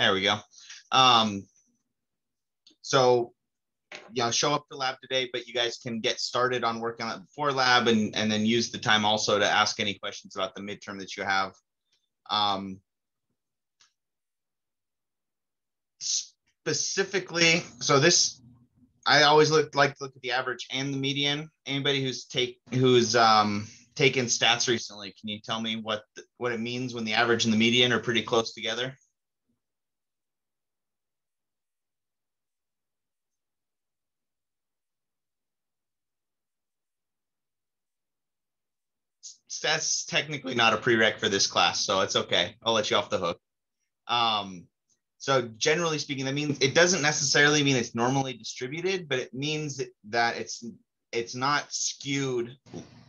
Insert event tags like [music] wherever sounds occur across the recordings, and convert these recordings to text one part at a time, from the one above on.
There we go. Um, so yeah, show up to lab today, but you guys can get started on working on it before lab and, and then use the time also to ask any questions about the midterm that you have. Um, specifically, so this, I always look like to look at the average and the median. Anybody who's take who's um, taken stats recently, can you tell me what what it means when the average and the median are pretty close together? That's technically not a prereq for this class, so it's okay. I'll let you off the hook. Um, so generally speaking, that means it doesn't necessarily mean it's normally distributed, but it means that it's it's not skewed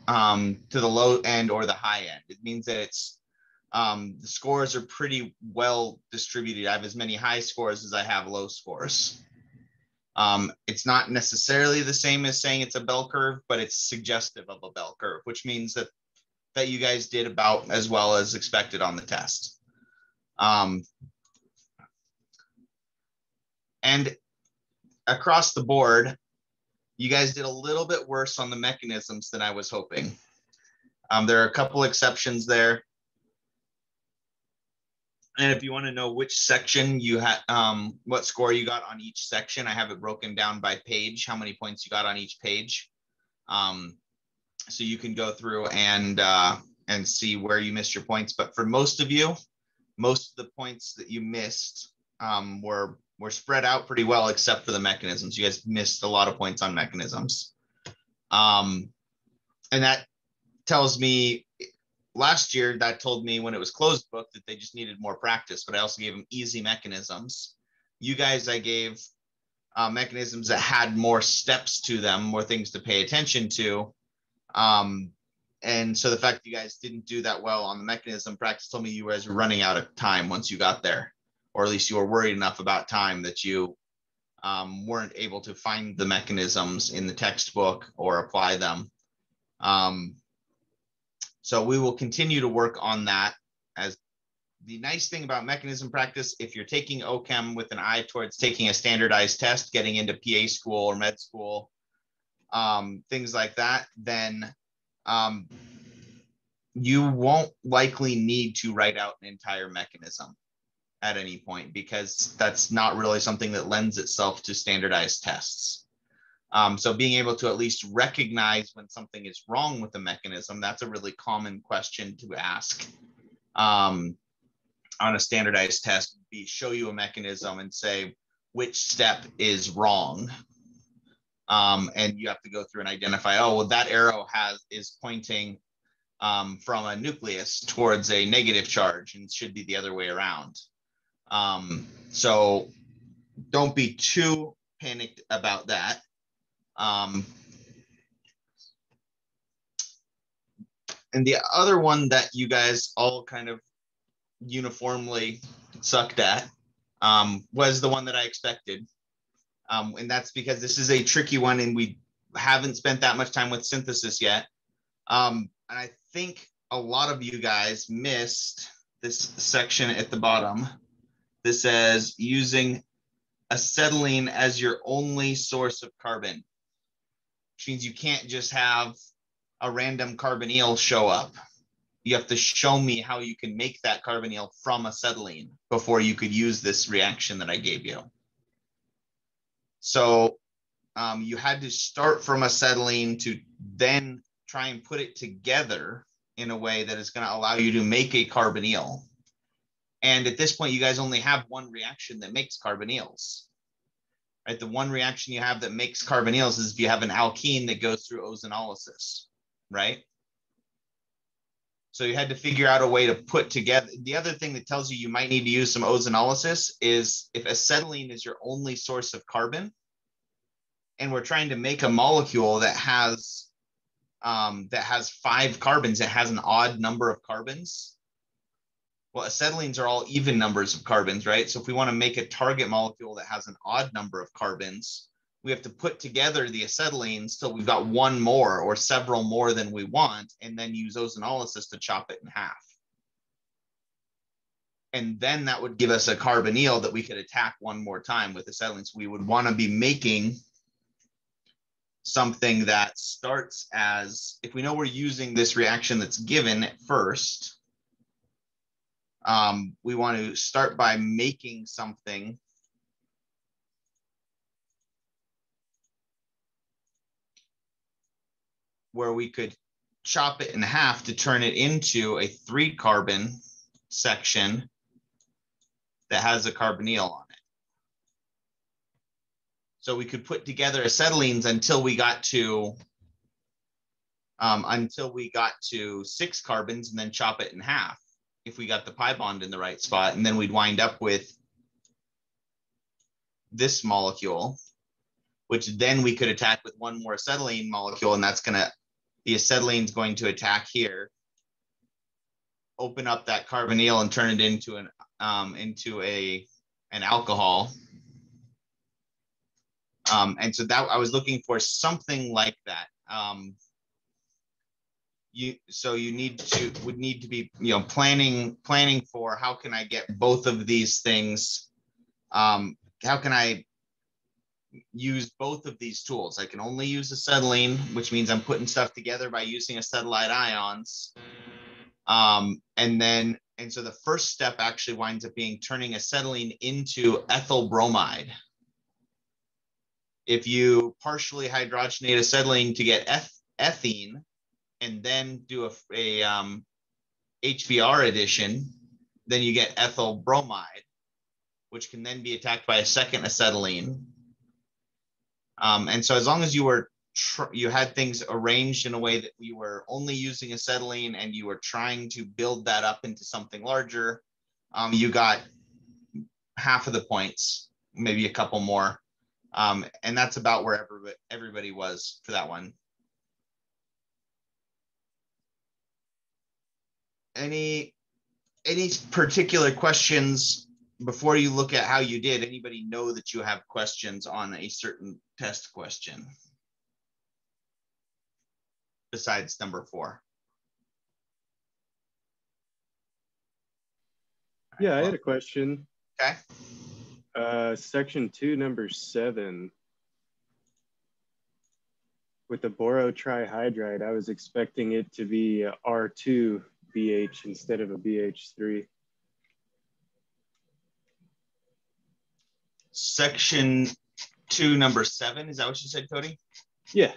um, to the low end or the high end. It means that it's um, the scores are pretty well distributed. I have as many high scores as I have low scores. Um, it's not necessarily the same as saying it's a bell curve, but it's suggestive of a bell curve, which means that that you guys did about as well as expected on the test. Um, and across the board, you guys did a little bit worse on the mechanisms than I was hoping. Um, there are a couple exceptions there. And if you want to know which section you had, um, what score you got on each section, I have it broken down by page, how many points you got on each page. Um, so you can go through and uh, and see where you missed your points. But for most of you, most of the points that you missed um, were were spread out pretty well, except for the mechanisms. You guys missed a lot of points on mechanisms, um, and that tells me last year that told me when it was closed book that they just needed more practice. But I also gave them easy mechanisms. You guys, I gave uh, mechanisms that had more steps to them, more things to pay attention to. Um, and so the fact that you guys didn't do that well on the mechanism practice told me you guys were running out of time once you got there, or at least you were worried enough about time that you um, weren't able to find the mechanisms in the textbook or apply them. Um, so we will continue to work on that as the nice thing about mechanism practice, if you're taking OCHEM with an eye towards taking a standardized test, getting into PA school or med school, um, things like that, then um, you won't likely need to write out an entire mechanism at any point because that's not really something that lends itself to standardized tests. Um, so being able to at least recognize when something is wrong with the mechanism, that's a really common question to ask um, on a standardized test. Be show you a mechanism and say which step is wrong um, and you have to go through and identify oh well that arrow has is pointing um, from a nucleus towards a negative charge and should be the other way around. Um, so don't be too panicked about that. Um, and the other one that you guys all kind of uniformly sucked at um, was the one that I expected, um, and that's because this is a tricky one and we haven't spent that much time with synthesis yet. Um, and I think a lot of you guys missed this section at the bottom that says using acetylene as your only source of carbon, which means you can't just have a random carbonyl show up. You have to show me how you can make that carbonyl from acetylene before you could use this reaction that I gave you. So um, you had to start from acetylene to then try and put it together in a way that is going to allow you to make a carbonyl. And at this point, you guys only have one reaction that makes carbonyls. Right? The one reaction you have that makes carbonyls is if you have an alkene that goes through ozonolysis, right? So you had to figure out a way to put together. The other thing that tells you you might need to use some ozonolysis is if acetylene is your only source of carbon, and we're trying to make a molecule that has um, that has five carbons, it has an odd number of carbons. Well, acetylenes are all even numbers of carbons, right? So if we want to make a target molecule that has an odd number of carbons, we have to put together the acetylenes till we've got one more or several more than we want, and then use ozonolysis to chop it in half. and then that would give us a carbonyl that we could attack one more time with acetylene. So we would want to be making something that starts as, if we know we're using this reaction that's given first, um, we want to start by making something where we could chop it in half to turn it into a three carbon section that has a carbonyl on it. So we could put together acetylenes until we got to um, until we got to six carbons and then chop it in half if we got the pi bond in the right spot. And then we'd wind up with this molecule, which then we could attack with one more acetylene molecule. And that's going to, the acetylene is going to attack here, open up that carbonyl and turn it into an, um, into a, an alcohol. Um, and so that I was looking for something like that. Um, you so you need to would need to be you know planning planning for how can I get both of these things. Um, how can I use both of these tools? I can only use acetylene, which means I'm putting stuff together by using acetylide ions. Um, and then and so the first step actually winds up being turning acetylene into ethyl bromide if you partially hydrogenate acetylene to get eth- ethene and then do a, a um, HBr addition, then you get ethyl bromide, which can then be attacked by a second acetylene. Um, and so as long as you were tr- you had things arranged in a way that you were only using acetylene and you were trying to build that up into something larger, um, you got half of the points, maybe a couple more. Um, and that's about where everybody, everybody was for that one. Any any particular questions before you look at how you did? Anybody know that you have questions on a certain test question besides number four? Yeah, I had a question. Okay. Uh, section two, number seven. With the boro trihydride, I was expecting it to be R2 BH instead of a BH3. Section two, number seven. Is that what you said, Cody? Yeah.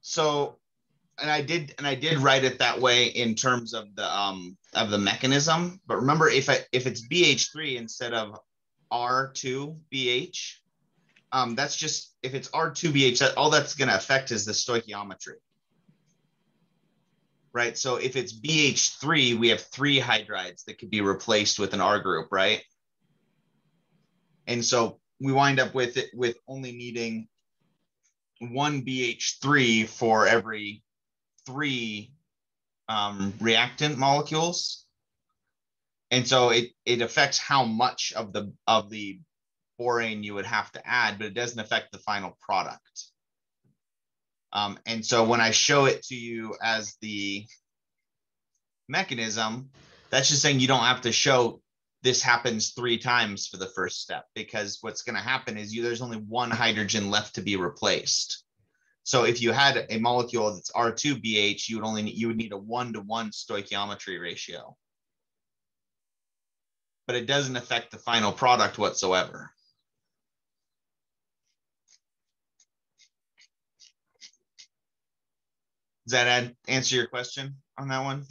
So and I did and I did write it that way in terms of the um of the mechanism. But remember, if I if it's BH3 instead of R2BH, um, that's just if it's R2BH, that all that's going to affect is the stoichiometry. Right. So if it's BH3, we have three hydrides that could be replaced with an R group, right? And so we wind up with it with only needing one BH3 for every three um, reactant molecules. And so it, it affects how much of the of the borane you would have to add, but it doesn't affect the final product. Um, and so when I show it to you as the mechanism, that's just saying you don't have to show this happens three times for the first step because what's going to happen is you there's only one hydrogen left to be replaced. So if you had a molecule that's R2BH, you would only you would need a one to one stoichiometry ratio. But it doesn't affect the final product whatsoever. Does that add, answer your question on that one?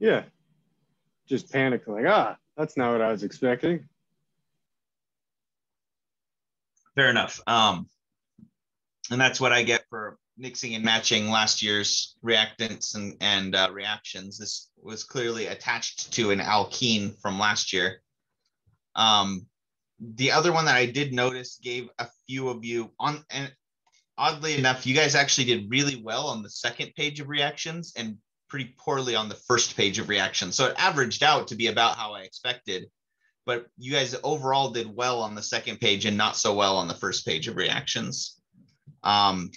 Yeah. Just panic like, ah, that's not what I was expecting. fair enough. Um, and that's what I get for mixing and matching last year's reactants and, and uh, reactions. This was clearly attached to an alkene from last year. Um, the other one that I did notice gave a few of you on, and oddly enough, you guys actually did really well on the second page of reactions and pretty poorly on the first page of reactions. So it averaged out to be about how I expected but you guys overall did well on the second page and not so well on the first page of reactions. Um,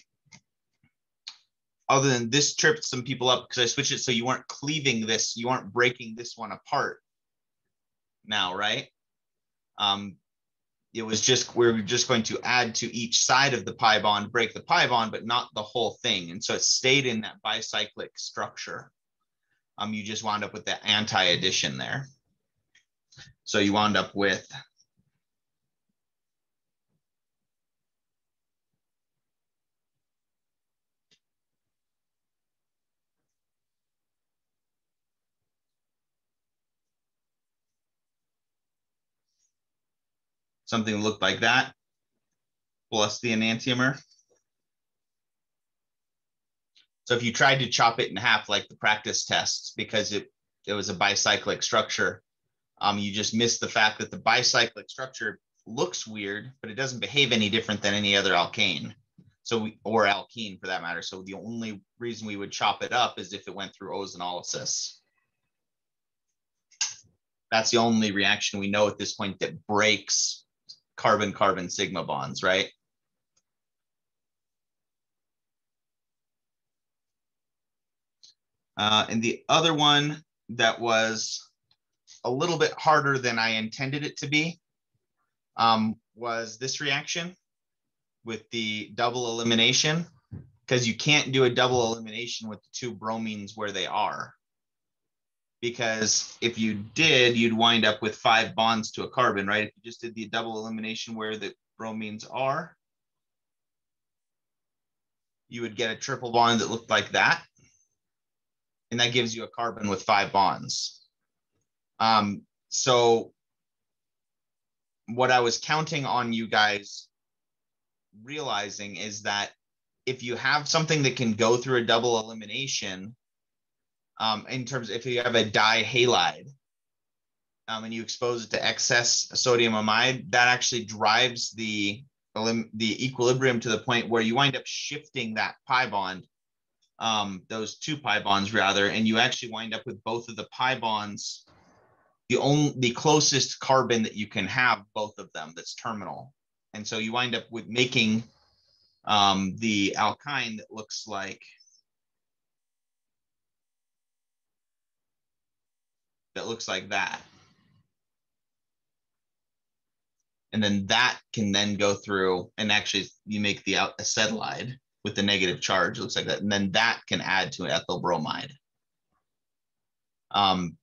other than this tripped some people up because I switched it so you weren't cleaving this, you aren't breaking this one apart now, right? Um, it was just we are just going to add to each side of the pi bond, break the pi bond, but not the whole thing. And so it stayed in that bicyclic structure. Um, you just wound up with the anti-addition there. So you wound up with something that looked like that, plus the enantiomer. So if you tried to chop it in half like the practice tests, because it, it was a bicyclic structure, um, you just miss the fact that the bicyclic structure looks weird, but it doesn't behave any different than any other alkane. So we, or alkene for that matter. So the only reason we would chop it up is if it went through ozonolysis. That's the only reaction we know at this point that breaks carbon carbon sigma bonds, right? Uh, and the other one that was a little bit harder than I intended it to be um, was this reaction with the double elimination because you can't do a double elimination with the two bromines where they are because if you did, you'd wind up with five bonds to a carbon, right? If you just did the double elimination where the bromines are, you would get a triple bond that looked like that. And that gives you a carbon with five bonds. Um, so what I was counting on you guys realizing is that if you have something that can go through a double elimination, um, in terms if you have a dihalide um, and you expose it to excess sodium amide, that actually drives the the equilibrium to the point where you wind up shifting that pi bond, um, those two pi bonds rather, and you actually wind up with both of the pi bonds, the only the closest carbon that you can have, both of them that's terminal, and so you wind up with making um, the alkyne that looks like that looks like that. And then that can then go through and actually you make the acetylide with the negative charge. It looks like that. And then that can add to an ethyl bromide. Um,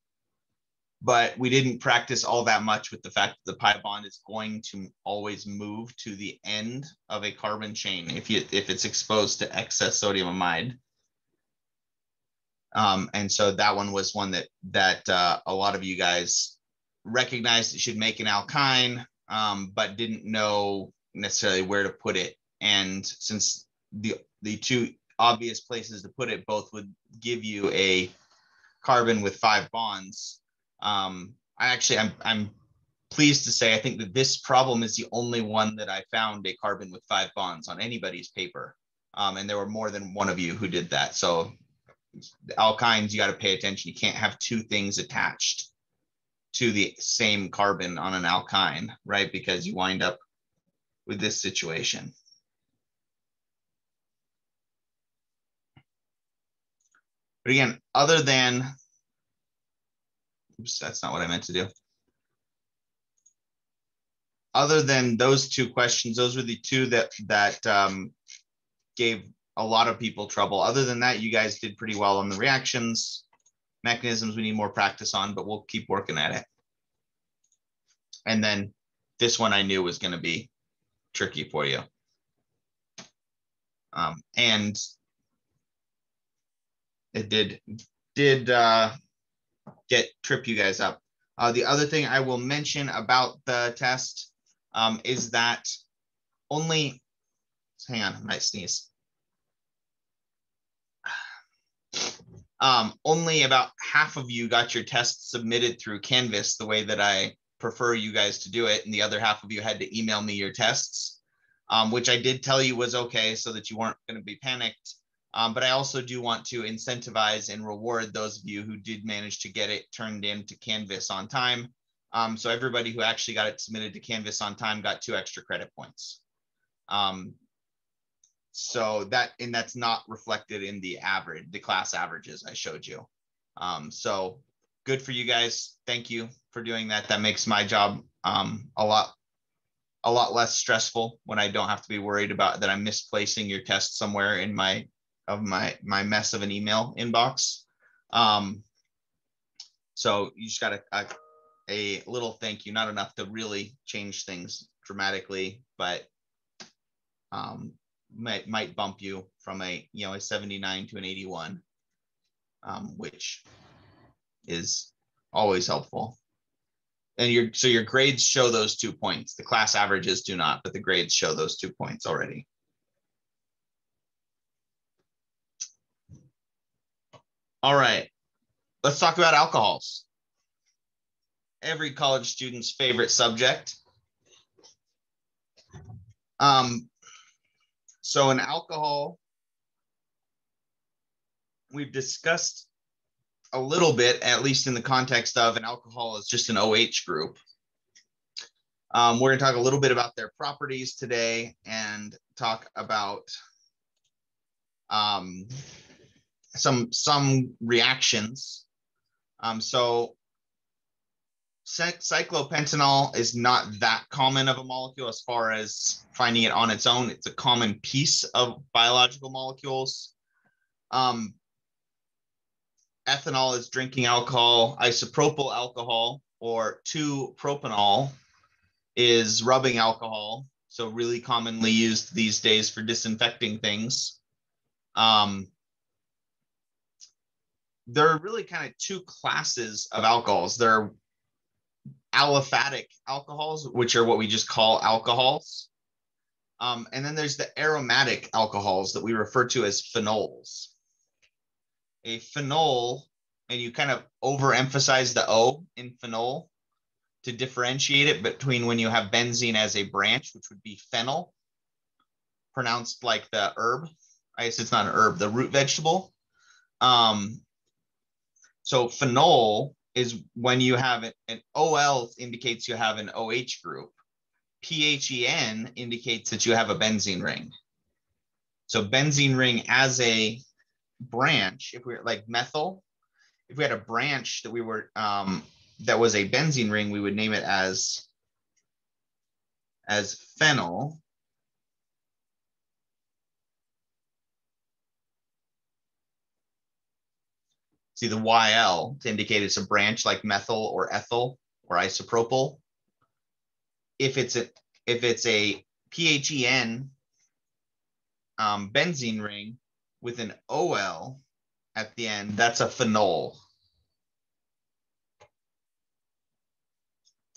but we didn't practice all that much with the fact that the pi bond is going to always move to the end of a carbon chain if you if it's exposed to excess sodium amide. Um, and so that one was one that that uh, a lot of you guys recognized it should make an alkyne, um, but didn't know necessarily where to put it. And since the the two obvious places to put it both would give you a carbon with five bonds, um, I actually I'm I'm pleased to say I think that this problem is the only one that I found a carbon with five bonds on anybody's paper. Um, and there were more than one of you who did that. So alkynes, you got to pay attention. You can't have two things attached to the same carbon on an alkyne, right? Because you wind up with this situation. But again, other than, oops, that's not what I meant to do. Other than those two questions, those were the two that that um, gave a lot of people trouble. Other than that, you guys did pretty well on the reactions. Mechanisms we need more practice on, but we'll keep working at it. And then this one I knew was going to be tricky for you. Um, and it did did uh, get trip you guys up. Uh, the other thing I will mention about the test um, is that only, hang on, I might sneeze. Um, only about half of you got your test submitted through Canvas the way that I prefer you guys to do it. And the other half of you had to email me your tests, um, which I did tell you was okay so that you weren't going to be panicked. Um, but I also do want to incentivize and reward those of you who did manage to get it turned into Canvas on time. Um, so everybody who actually got it submitted to Canvas on time got two extra credit points. Um, so that and that's not reflected in the average, the class averages I showed you. Um, so good for you guys. Thank you for doing that. That makes my job um, a lot a lot less stressful when I don't have to be worried about that I'm misplacing your test somewhere in my of my my mess of an email inbox. Um, so you just got a, a, a little thank you, not enough to really change things dramatically, but um, might might bump you from a you know a 79 to an 81, um, which is always helpful and your so your grades show those two points. The class averages do not, but the grades show those two points already. All right, let's talk about alcohols. Every college student's favorite subject. Um, so in alcohol, we've discussed a little bit, at least in the context of an alcohol is just an OH group. Um, we're going to talk a little bit about their properties today and talk about um, some some reactions. Um, so cyclopentanol is not that common of a molecule as far as finding it on its own. It's a common piece of biological molecules. Um, ethanol is drinking alcohol, isopropyl alcohol or 2-propanol is rubbing alcohol. So really commonly used these days for disinfecting things. Um, there are really kind of two classes of alcohols. There are aliphatic alcohols, which are what we just call alcohols. Um, and then there's the aromatic alcohols that we refer to as phenols a phenol and you kind of overemphasize the O in phenol to differentiate it between when you have benzene as a branch, which would be phenyl, pronounced like the herb. I guess it's not an herb, the root vegetable. Um, so phenol is when you have an OL indicates you have an OH group. PHEN indicates that you have a benzene ring. So benzene ring as a branch, if we are like methyl, if we had a branch that we were um, that was a benzene ring, we would name it as as phenyl. See the YL to indicate it's a branch like methyl or ethyl or isopropyl. If it's a if it's a PHEN um, benzene ring, with an OL at the end, that's a phenol.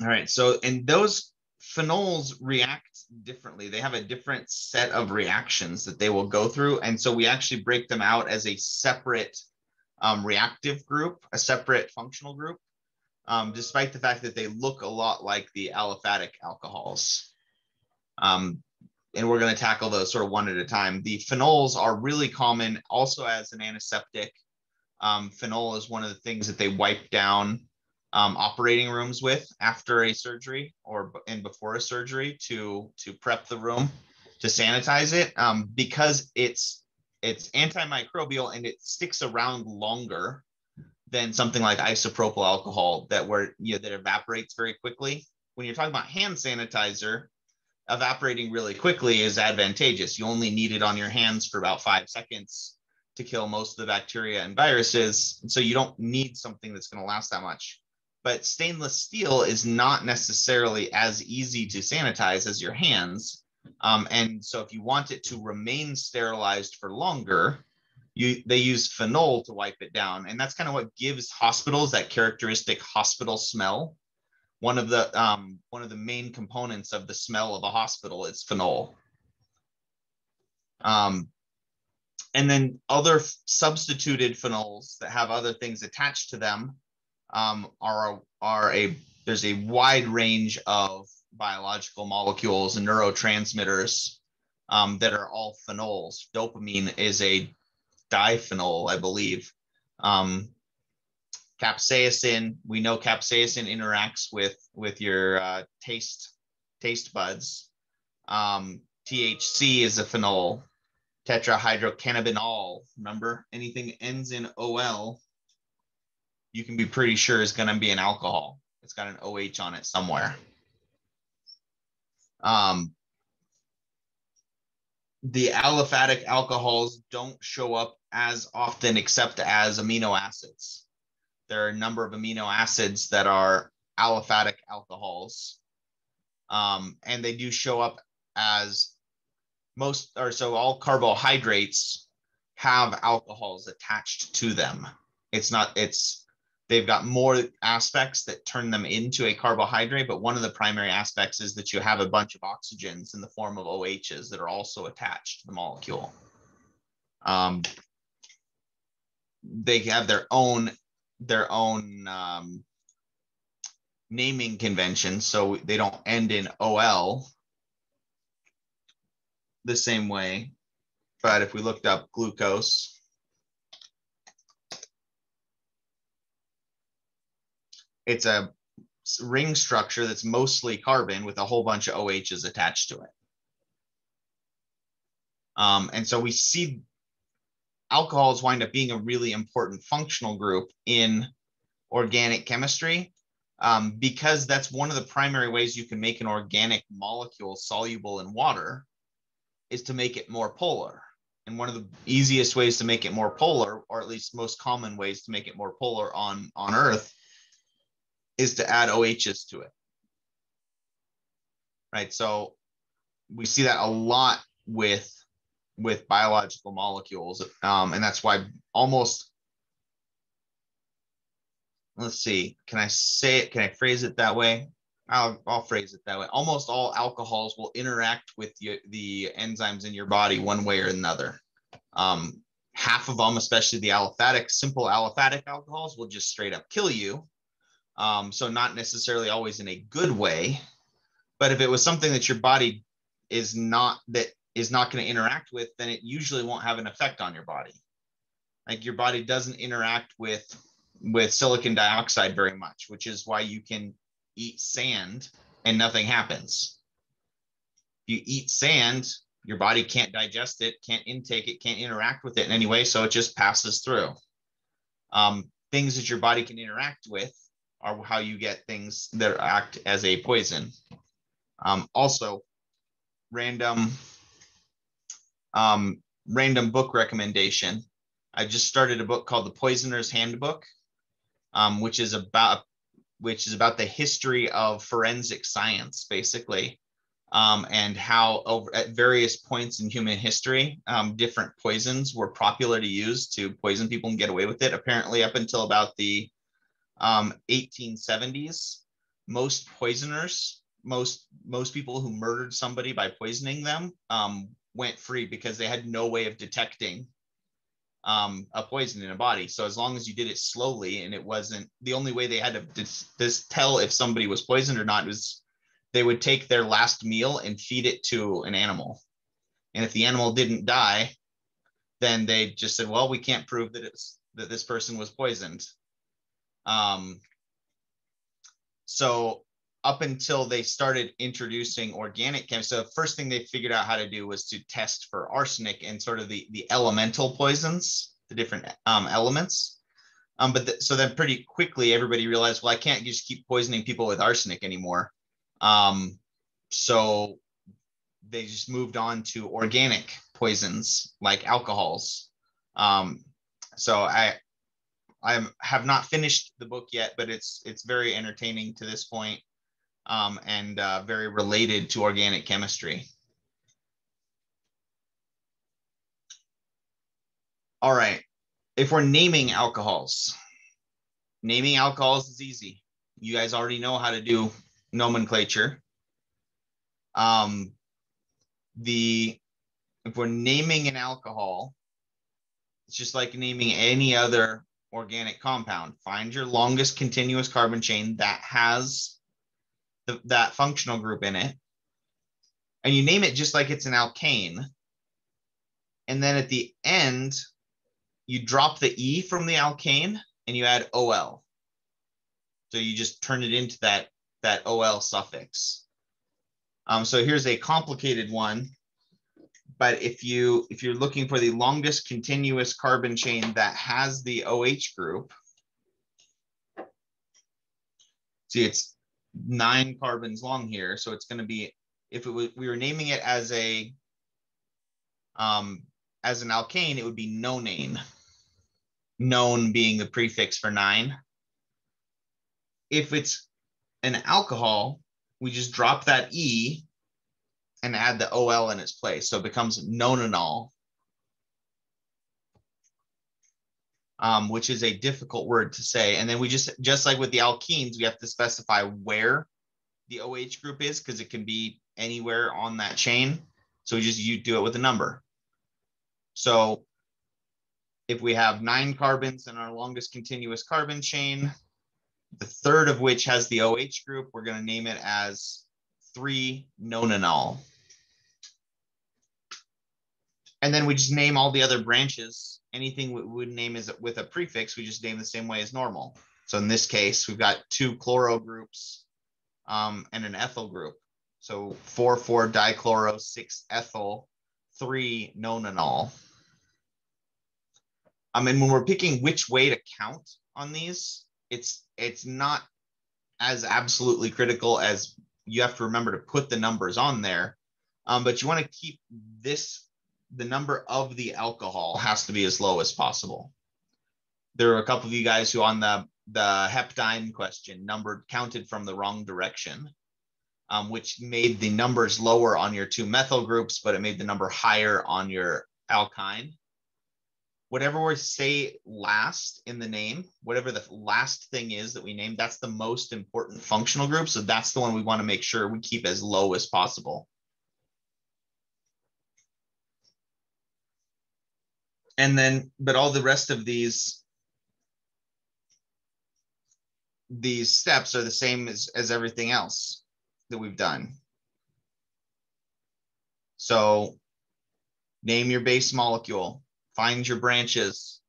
All right, so and those phenols react differently. They have a different set of reactions that they will go through. And so we actually break them out as a separate um, reactive group, a separate functional group, um, despite the fact that they look a lot like the aliphatic alcohols. Um, and we're going to tackle those sort of one at a time. The phenols are really common also as an antiseptic. Um, phenol is one of the things that they wipe down um, operating rooms with after a surgery or and before a surgery to to prep the room to sanitize it um, because it's it's antimicrobial and it sticks around longer than something like isopropyl alcohol that where you know that evaporates very quickly. When you're talking about hand sanitizer, evaporating really quickly is advantageous. You only need it on your hands for about five seconds to kill most of the bacteria and viruses. And so you don't need something that's going to last that much. But stainless steel is not necessarily as easy to sanitize as your hands. Um, and so if you want it to remain sterilized for longer, you, they use phenol to wipe it down. And that's kind of what gives hospitals that characteristic hospital smell one of the um, one of the main components of the smell of a hospital is phenol. Um, and then other substituted phenols that have other things attached to them um, are are a there's a wide range of biological molecules and neurotransmitters um, that are all phenols. Dopamine is a diphenol, I believe. Um, capsaicin we know capsaicin interacts with with your uh, taste taste buds um, thc is a phenol tetrahydrocannabinol. Remember, anything ends in OL, you can be pretty sure is going to be an alcohol. It's got an OH on it somewhere. Um, the aliphatic alcohols don't show up as often except as amino acids. There are a number of amino acids that are aliphatic alcohols. Um, and they do show up as most, or so all carbohydrates have alcohols attached to them. It's not, it's, they've got more aspects that turn them into a carbohydrate, but one of the primary aspects is that you have a bunch of oxygens in the form of OHs that are also attached to the molecule. Um, they have their own their own um, naming convention, so they don't end in OL the same way. But if we looked up glucose, it's a ring structure that's mostly carbon with a whole bunch of OHs attached to it. Um, and so we see alcohols wind up being a really important functional group in organic chemistry um, because that's one of the primary ways you can make an organic molecule soluble in water is to make it more polar. And one of the easiest ways to make it more polar, or at least most common ways to make it more polar on, on Earth, is to add OHs to it. Right. So we see that a lot with with biological molecules. Um, and that's why almost, let's see, can I say it? Can I phrase it that way? I'll, I'll phrase it that way. Almost all alcohols will interact with the, the enzymes in your body one way or another. Um, half of them, especially the aliphatic, simple aliphatic alcohols, will just straight up kill you. Um, so not necessarily always in a good way, but if it was something that your body is not that is not going to interact with, then it usually won't have an effect on your body. Like your body doesn't interact with with silicon dioxide very much, which is why you can eat sand and nothing happens. If you eat sand, your body can't digest it, can't intake it, can't interact with it in any way, so it just passes through. Um, things that your body can interact with are how you get things that act as a poison. Um, also, random um, random book recommendation. I just started a book called The Poisoner's Handbook, um, which is about which is about the history of forensic science, basically, um, and how over at various points in human history, um, different poisons were popular to use to poison people and get away with it. Apparently, up until about the 1870s, um, most poisoners, most most people who murdered somebody by poisoning them um, went free because they had no way of detecting um, a poison in a body. So as long as you did it slowly and it wasn't the only way they had to dis, dis, tell if somebody was poisoned or not was they would take their last meal and feed it to an animal. And if the animal didn't die, then they just said, well, we can't prove that it's that this person was poisoned. Um, so up until they started introducing organic chemistry. So the first thing they figured out how to do was to test for arsenic and sort of the, the elemental poisons, the different um, elements. Um, but so then pretty quickly everybody realized, well, I can't just keep poisoning people with arsenic anymore. Um, so they just moved on to organic poisons like alcohols. Um, so I I have not finished the book yet, but it's it's very entertaining to this point um, and uh, very related to organic chemistry. All right, if we're naming alcohols, naming alcohols is easy. You guys already know how to do nomenclature. Um, the if we're naming an alcohol, it's just like naming any other organic compound. Find your longest continuous carbon chain that has the, that functional group in it, and you name it just like it's an alkane. And then at the end, you drop the E from the alkane and you add OL. So you just turn it into that, that OL suffix. Um, so here's a complicated one. But if you if you're looking for the longest continuous carbon chain that has the OH group, see it's nine carbons long here. So it's going to be, if it we were naming it as a, um, as an alkane, it would be nonane. Non being the prefix for nine. If it's an alcohol, we just drop that E and add the OL in its place. So it becomes nonanol, um, which is a difficult word to say. And then we just, just like with the alkenes, we have to specify where the OH group is because it can be anywhere on that chain. So we just you do it with a number. So if we have nine carbons in our longest continuous carbon chain, the third of which has the OH group, we're going to name it as 3-nonanol. And then we just name all the other branches. Anything we would name is with a prefix, we just name the same way as normal. So in this case, we've got two chloro groups um, and an ethyl group. So 4, 4 dichloro, 6 ethyl, 3 nonanol. I mean, when we're picking which way to count on these, it's it's not as absolutely critical as you have to remember to put the numbers on there. Um, but you want to keep this, the number of the alcohol has to be as low as possible. There are a couple of you guys who on the, the heptyne question numbered counted from the wrong direction, um, which made the numbers lower on your two methyl groups, but it made the number higher on your alkyne whatever we say last in the name, whatever the last thing is that we name, that's the most important functional group. So that's the one we want to make sure we keep as low as possible. And then, but all the rest of these, these steps are the same as, as everything else that we've done. So name your base molecule, find your branches,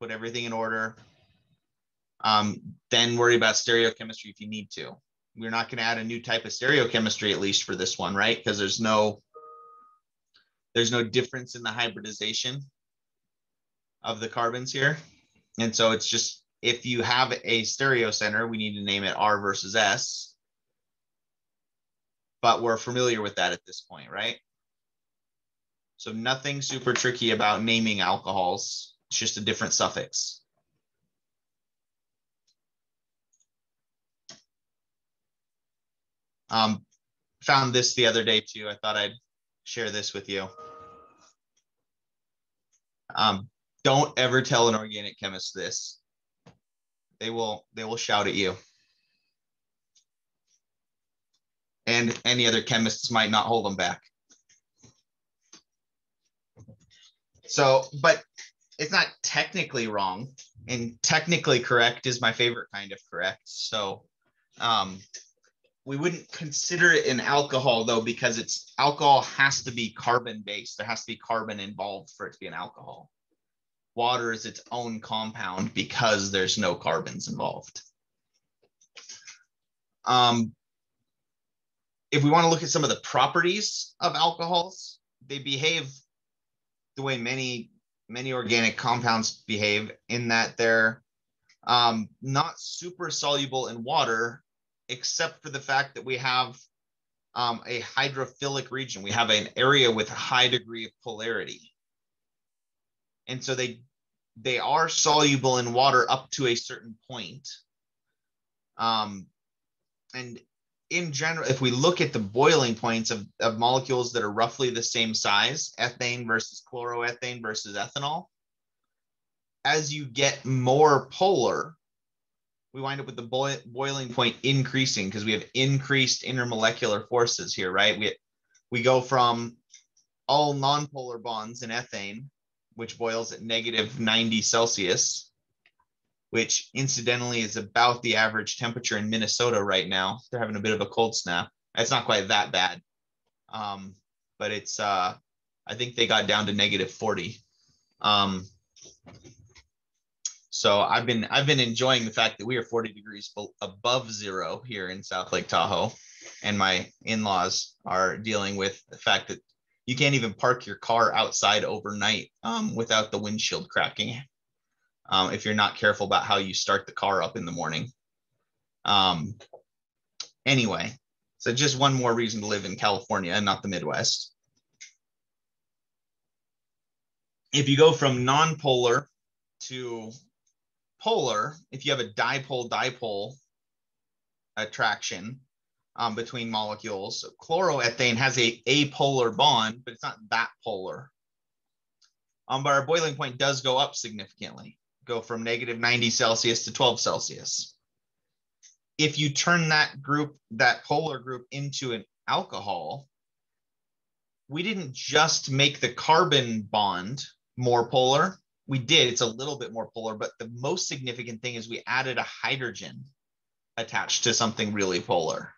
put everything in order. Um, then worry about stereochemistry if you need to. We're not going to add a new type of stereochemistry at least for this one, right? Because there's no there's no difference in the hybridization of the carbons here. And so it's just if you have a stereo center, we need to name it R versus S. But we're familiar with that at this point, right? So nothing super tricky about naming alcohols. It's just a different suffix. Um, found this the other day too. I thought I'd share this with you. Um, don't ever tell an organic chemist this. They will they will shout at you. And any other chemists might not hold them back. So, but it's not technically wrong, and technically correct is my favorite kind of correct. So, um, we wouldn't consider it an alcohol though, because it's alcohol has to be carbon based. There has to be carbon involved for it to be an alcohol. Water is its own compound because there's no carbons involved. Um, if we want to look at some of the properties of alcohols, they behave the way many many organic compounds behave in that they're um, not super soluble in water, except for the fact that we have um, a hydrophilic region. We have an area with a high degree of polarity. And so they they are soluble in water up to a certain point. Um, and in general, if we look at the boiling points of, of molecules that are roughly the same size, ethane versus chloroethane versus ethanol, as you get more polar, we wind up with the boi- boiling point increasing because we have increased intermolecular forces here, right? We, we go from all nonpolar bonds in ethane, which boils at negative 90 Celsius, which incidentally is about the average temperature in Minnesota right now. They're having a bit of a cold snap. It's not quite that bad, um, but it's uh, I think they got down to negative 40. Um, so I've been I've been enjoying the fact that we are 40 degrees above zero here in South Lake Tahoe, and my in-laws are dealing with the fact that You can't even park your car outside overnight um, without the windshield cracking um, if you're not careful about how you start the car up in the morning. Um, anyway, so just one more reason to live in California and not the Midwest. If you go from non-polar to polar, if you have a dipole-dipole attraction um, between molecules, so chloroethane has a apolar bond, but it's not that polar. Um, but our boiling point does go up significantly, go from negative 90 Celsius to 12 Celsius. If you turn that group, that polar group into an alcohol, we didn't just make the carbon bond more polar, we did. It's a little bit more polar, but the most significant thing is we added a hydrogen attached to something really polar.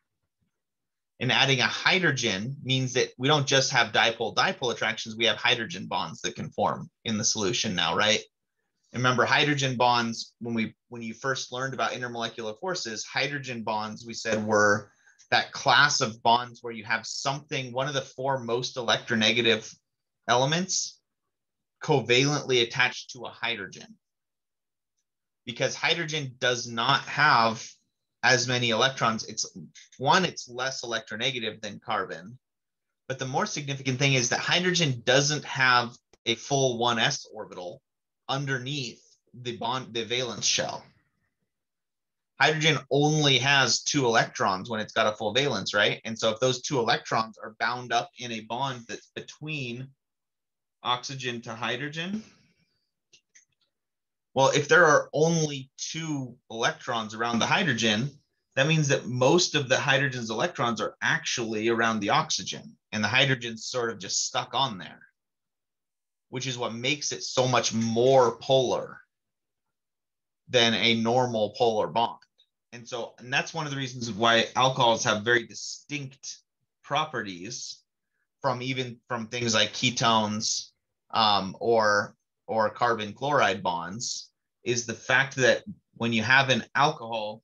And adding a hydrogen means that we don't just have dipole dipole attractions, we have hydrogen bonds that can form in the solution now, right? Remember hydrogen bonds when we when you first learned about intermolecular forces, hydrogen bonds we said were that class of bonds where you have something one of the four most electronegative elements covalently attached to a hydrogen because hydrogen does not have as many electrons. It's one, it's less electronegative than carbon. But the more significant thing is that hydrogen doesn't have a full 1s orbital underneath the bond, the valence shell. Hydrogen only has two electrons when it's got a full valence, right? And so if those two electrons are bound up in a bond that's between oxygen to hydrogen? Well, if there are only two electrons around the hydrogen, that means that most of the hydrogen's electrons are actually around the oxygen, and the hydrogen's sort of just stuck on there, which is what makes it so much more polar than a normal polar bond. And so, and that's one of the reasons why alcohols have very distinct properties from even from things like ketones um, or or carbon chloride bonds is the fact that when you have an alcohol,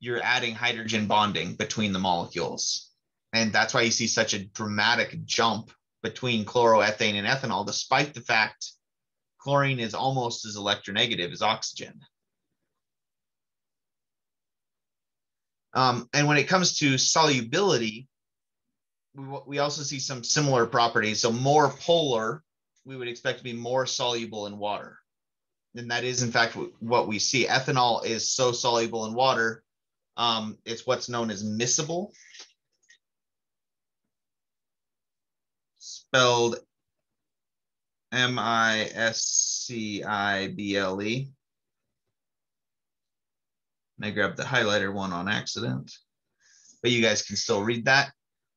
you're adding hydrogen bonding between the molecules. And that's why you see such a dramatic jump between chloroethane and ethanol, despite the fact chlorine is almost as electronegative as oxygen. Um, and when it comes to solubility, we, we also see some similar properties. So more polar, we would expect to be more soluble in water. And that is in fact what we see. Ethanol is so soluble in water. Um, it's what's known as miscible. Spelled M-I-S-C-I-B-L-E. I grabbed the highlighter one on accident, but you guys can still read that.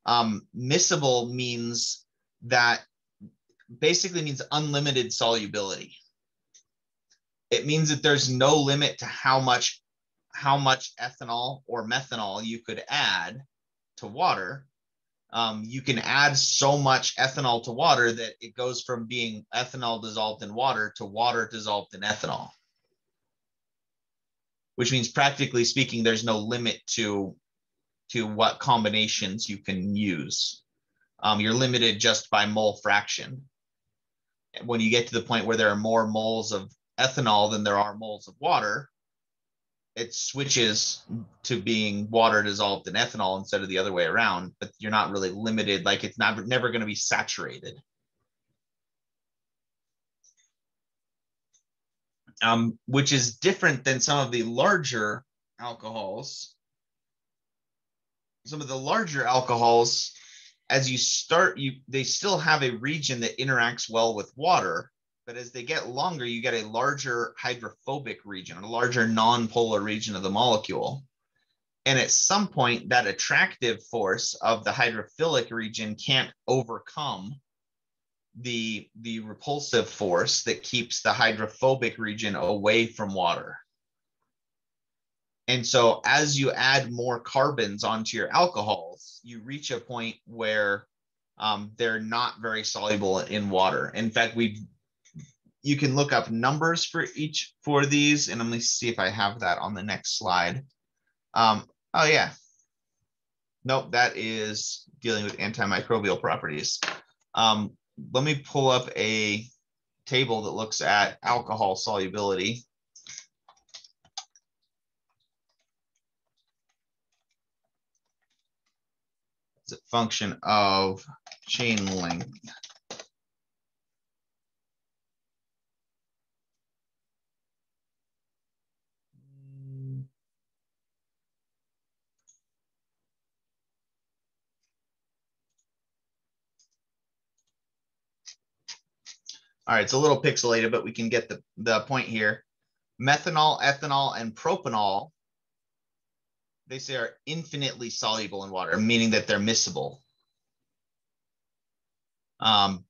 Um, miscible means that basically means unlimited solubility. It means that there's no limit to how much how much ethanol or methanol you could add to water. Um, you can add so much ethanol to water that it goes from being ethanol dissolved in water to water dissolved in ethanol. Which means, practically speaking, there's no limit to to what combinations you can use. Um, you're limited just by mole fraction. When you get to the point where there are more moles of ethanol than there are moles of water, it switches to being water dissolved in ethanol instead of the other way around, but you're not really limited, like it's not, never going to be saturated. Um, which is different than some of the larger alcohols some of the larger alcohols, as you start, you they still have a region that interacts well with water, but as they get longer, you get a larger hydrophobic region, a larger non-polar region of the molecule. And at some point, that attractive force of the hydrophilic region can't overcome the, the repulsive force that keeps the hydrophobic region away from water. And so as you add more carbons onto your you reach a point where um, they're not very soluble in water. In fact, we you can look up numbers for each for these, and let me see if I have that on the next slide. Um, oh yeah. nope, that is dealing with antimicrobial properties. Um, let me pull up a table that looks at alcohol solubility. It's a function of chain length. All right, it's a little pixelated, but we can get the, the point here. Methanol, ethanol, and propanol, they say are infinitely soluble in water, meaning that they're miscible. Um,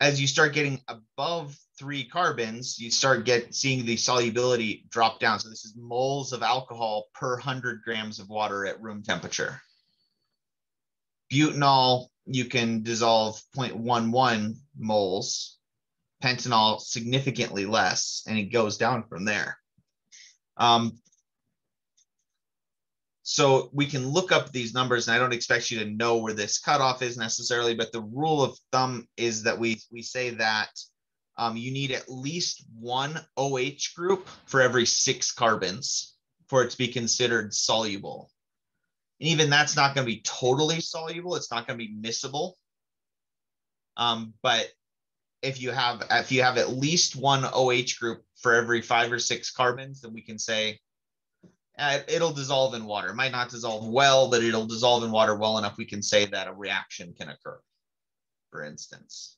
as you start getting above three carbons, you start get seeing the solubility drop down. So this is moles of alcohol per 100 grams of water at room temperature. Butanol, you can dissolve 0.11 moles, pentanol significantly less, and it goes down from there. Um, so we can look up these numbers, and I don't expect you to know where this cutoff is necessarily, but the rule of thumb is that we, we say that um, you need at least one OH group for every six carbons for it to be considered soluble. And even that's not going to be totally soluble. It's not going to be miscible. Um, but if you have if you have at least one OH group for every five or six carbons, then we can say uh, it'll dissolve in water. It might not dissolve well, but it'll dissolve in water well enough. We can say that a reaction can occur, for instance.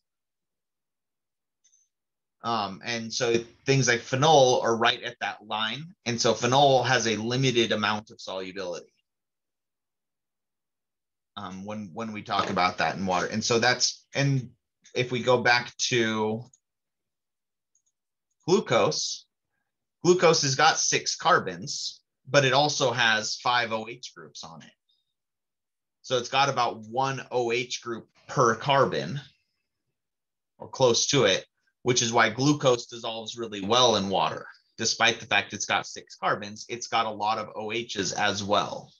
Um, and so things like phenol are right at that line. And so phenol has a limited amount of solubility um, when when we talk about that in water. And so that's and if we go back to glucose, glucose has got six carbons, but it also has five OH groups on it. So it's got about one OH group per carbon or close to it, which is why glucose dissolves really well in water. Despite the fact it's got six carbons, it's got a lot of OHs as well.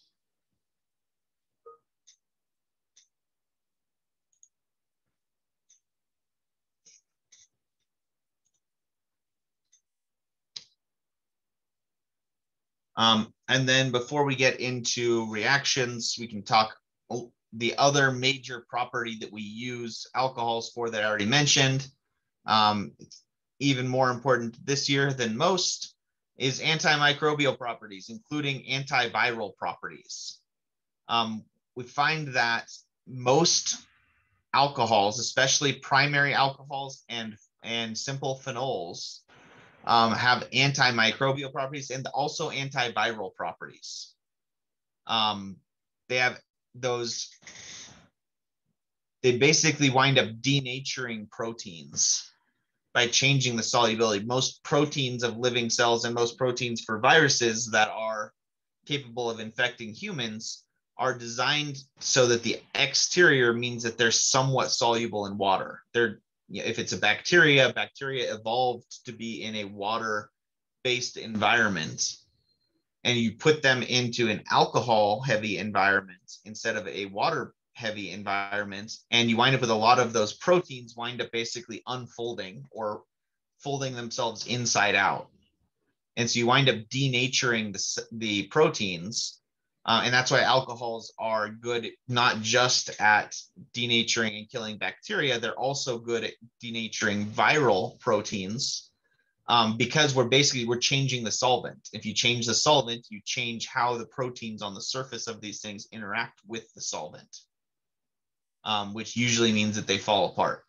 Um, and then before we get into reactions, we can talk the other major property that we use alcohols for that I already mentioned. Um, even more important this year than most is antimicrobial properties, including antiviral properties. Um, we find that most alcohols, especially primary alcohols and, and simple phenols, um, have antimicrobial properties and also antiviral properties. Um, they have those, they basically wind up denaturing proteins by changing the solubility. Most proteins of living cells and most proteins for viruses that are capable of infecting humans are designed so that the exterior means that they're somewhat soluble in water. They're if it's a bacteria, bacteria evolved to be in a water based environment and you put them into an alcohol heavy environment instead of a water heavy environment and you wind up with a lot of those proteins wind up basically unfolding or folding themselves inside out. And so you wind up denaturing the, the proteins uh, and that's why alcohols are good not just at denaturing and killing bacteria, they're also good at denaturing viral proteins um, because we're basically we're changing the solvent. If you change the solvent, you change how the proteins on the surface of these things interact with the solvent, um, which usually means that they fall apart.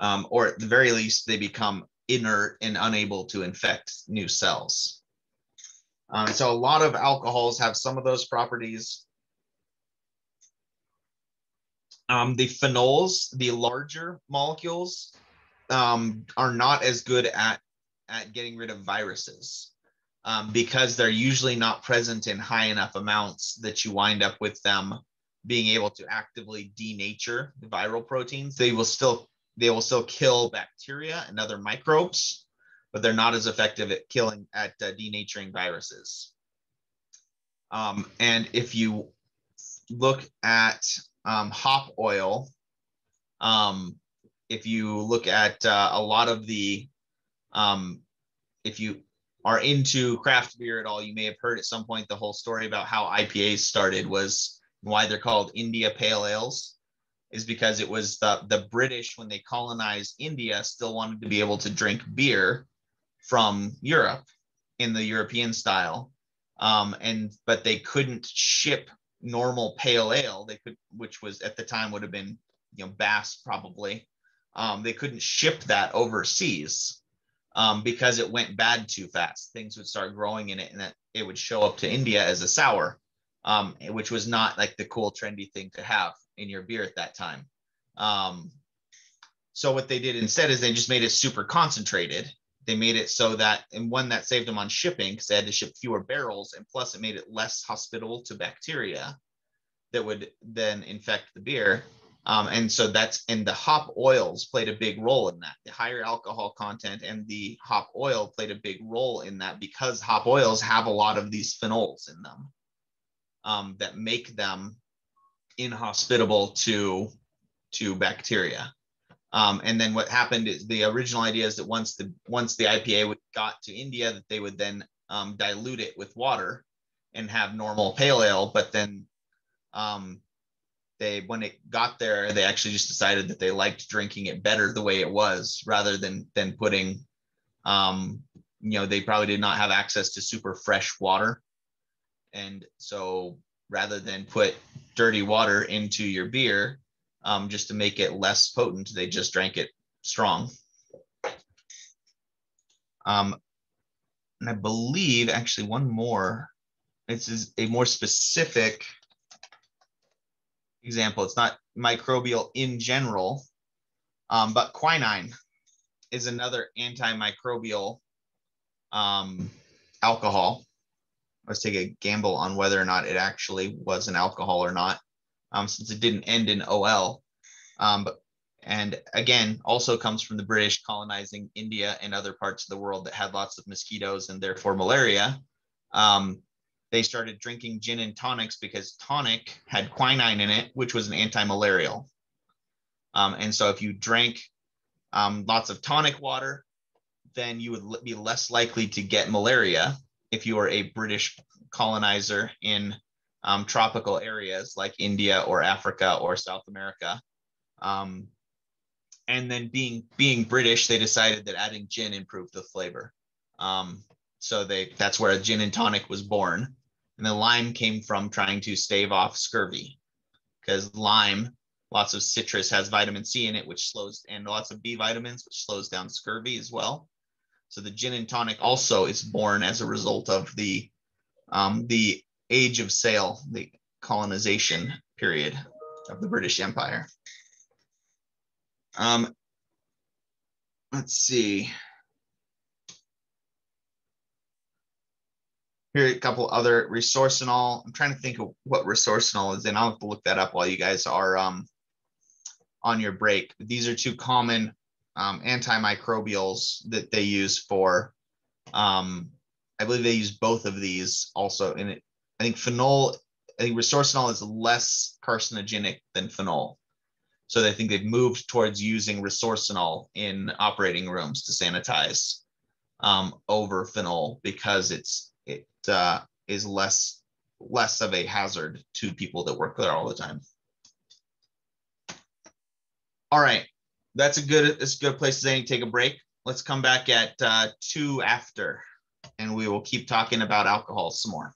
Um, or at the very least, they become inert and unable to infect new cells. Um, so a lot of alcohols have some of those properties. Um, the phenols, the larger molecules, um, are not as good at, at getting rid of viruses um, because they're usually not present in high enough amounts that you wind up with them being able to actively denature the viral proteins. They will still they will still kill bacteria and other microbes, but they're not as effective at killing at uh, denaturing viruses. Um, and if you look at um, hop oil, um, if you look at uh, a lot of the, um, if you are into craft beer at all, you may have heard at some point the whole story about how IPAs started was why they're called India Pale Ales is because it was the, the British, when they colonized India, still wanted to be able to drink beer from Europe in the European style. Um, and but they couldn't ship normal pale ale. They could, which was at the time would have been, you know, Bass probably. Um, they couldn't ship that overseas um, because it went bad too fast. Things would start growing in it, and that it would show up to India as a sour, um, which was not like the cool trendy thing to have in your beer at that time. Um, so what they did instead is they just made it super concentrated. They made it so that, and one that saved them on shipping because they had to ship fewer barrels, and plus it made it less hospitable to bacteria that would then infect the beer. Um, and so that's and the hop oils played a big role in that. The higher alcohol content and the hop oil played a big role in that because hop oils have a lot of these phenols in them um, that make them inhospitable to to bacteria. Um, and then what happened is the original idea is that once the once the IPA got to India, that they would then um, dilute it with water and have normal pale ale. But then um, they when it got there, they actually just decided that they liked drinking it better the way it was rather than than putting um, you know they probably did not have access to super fresh water and so rather than put dirty water into your beer um, just to make it less potent. They just drank it strong. Um, and I believe actually one more, this is a more specific example. It's not microbial in general, um, but quinine is another antimicrobial um, alcohol let's take a gamble on whether or not it actually was an alcohol or not, um, since it didn't end in OL. Um, but, and again, also comes from the British colonizing India and other parts of the world that had lots of mosquitoes and therefore malaria. Um, they started drinking gin and tonics because tonic had quinine in it, which was an anti-malarial. Um, and so if you drank um, lots of tonic water, then you would be less likely to get malaria if you are a British colonizer in um, tropical areas like India or Africa or South America. Um, and then being being British, they decided that adding gin improved the flavor. Um, so they that's where a gin and tonic was born. And the lime came from trying to stave off scurvy because lime, lots of citrus has vitamin C in it, which slows and lots of B vitamins, which slows down scurvy as well. So the gin and tonic also is born as a result of the um, the age of sail, the colonization period of the British Empire. Um, let's see. Here are a couple other resorcinol. I'm trying to think of what resorcinol is in. I'll have to look that up while you guys are um, on your break. These are two common um, antimicrobials that they use for. Um, I believe they use both of these also in. I think phenol, I think resorcinol is less carcinogenic than phenol. So I think they've moved towards using resorcinol in operating rooms to sanitize um, over phenol because it's it uh, is less less of a hazard to people that work there all the time. All right, that's a good it's a good place to take a break. Let's come back at uh, two after, and we will keep talking about alcohol some more.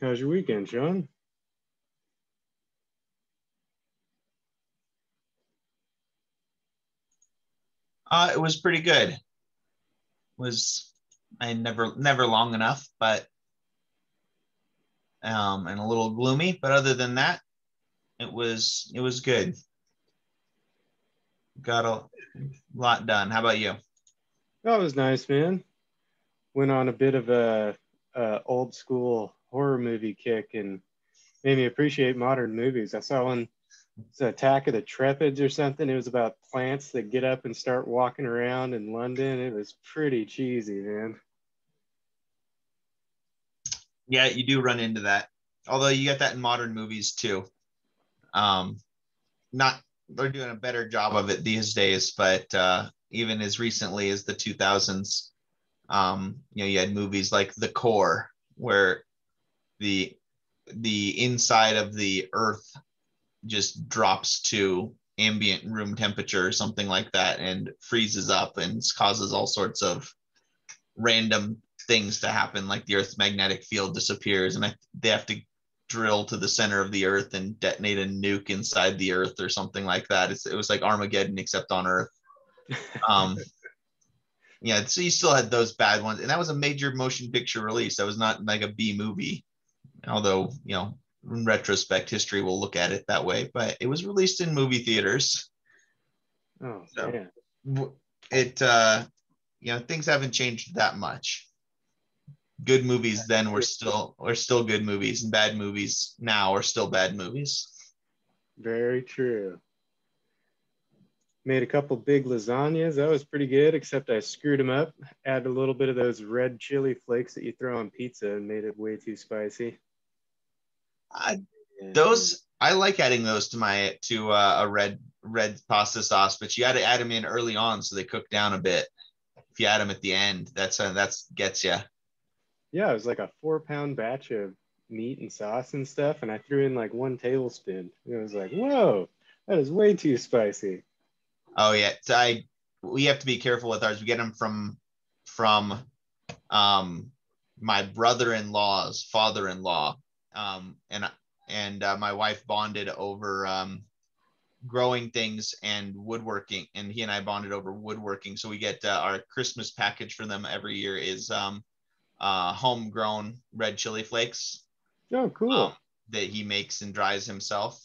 How's your weekend, Sean? Uh, it was pretty good. It was I never never long enough, but um, and a little gloomy. But other than that, it was it was good. Got a lot done. How about you? That was nice, man. Went on a bit of a, a old school horror movie kick and made me appreciate modern movies. I saw one it's Attack of the Triffids or something. It was about plants that get up and start walking around in London. It was pretty cheesy, man. Yeah, you do run into that. Although you get that in modern movies too. Um, not they're doing a better job of it these days, but uh, even as recently as the 2000s, um, you know, you had movies like The Core, where the the inside of the Earth just drops to ambient room temperature or something like that and freezes up and causes all sorts of random things to happen like the earth's magnetic field disappears and I, they have to drill to the center of the earth and detonate a nuke inside the earth or something like that. It's, it was like armageddon except on earth. [laughs] Um yeah so you still had those bad ones and that was a major motion picture release. That was not like a b movie although you know in retrospect, history will look at it that way. But it was released in movie theaters. Oh, so man. it uh, you know things haven't changed that much. Good movies then were still are still good movies, and bad movies now are still bad movies. Very true. Made a couple big lasagnas. That was pretty good, except I screwed them up. Added a little bit of those red chili flakes that you throw on pizza and made it way too spicy. I, those I like adding those to my to uh, a red red pasta sauce, but you got to add them in early on so they cook down a bit. If you add them at the end, that's uh, that's gets you. Yeah, it was like a four pound batch of meat and sauce and stuff, and I threw in like one tablespoon. It was like, whoa, that is way too spicy. Oh yeah, so I we have to be careful with ours. We get them from from um my brother-in-law's father-in-law um, and and uh, my wife bonded over um, growing things and woodworking, and he and I bonded over woodworking. So we get uh, our Christmas package for them every year is um, uh, homegrown red chili flakes. Oh, cool! Um, that he makes and dries himself,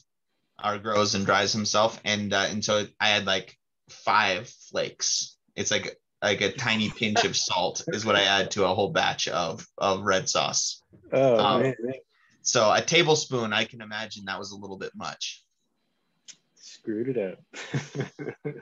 or grows and dries himself, and uh, and so I had like five flakes. It's like like a tiny pinch of salt is what I add to a whole batch of of red sauce. Oh um, man, so a tablespoon, I can imagine that was a little bit much. Screwed it up. [laughs]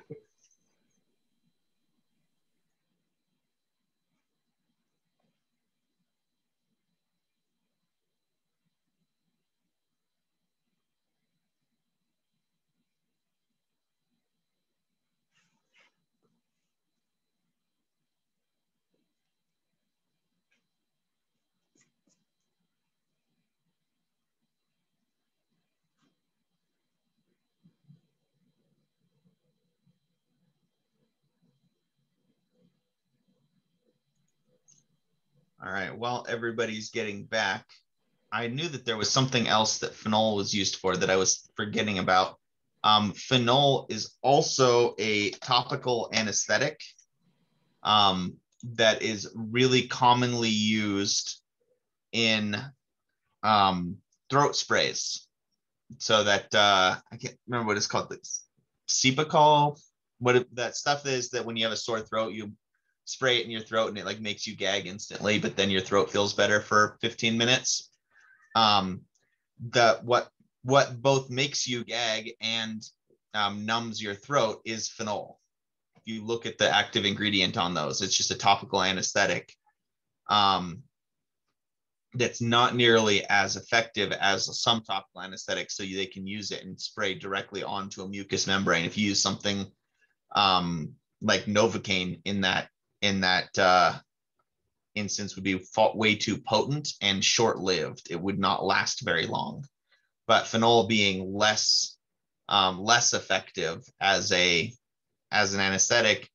All right. While everybody's getting back, I knew that there was something else that phenol was used for that I was forgetting about. Um, phenol is also a topical anesthetic um, that is really commonly used in um, throat sprays. So that uh, I can't remember what it's called. It's Cepacol. What that stuff is that when you have a sore throat, you spray it in your throat and it like makes you gag instantly, but then your throat feels better for 15 minutes. Um, the what what both makes you gag and um, numbs your throat is phenol. If you look at the active ingredient on those, it's just a topical anesthetic. Um, that's not nearly as effective as some topical anesthetics, so they can use it and spray directly onto a mucous membrane. If you use something um, like Novocaine in that in that uh, instance would be way too potent and short-lived. It would not last very long. But phenol being less um, less effective as a as an anesthetic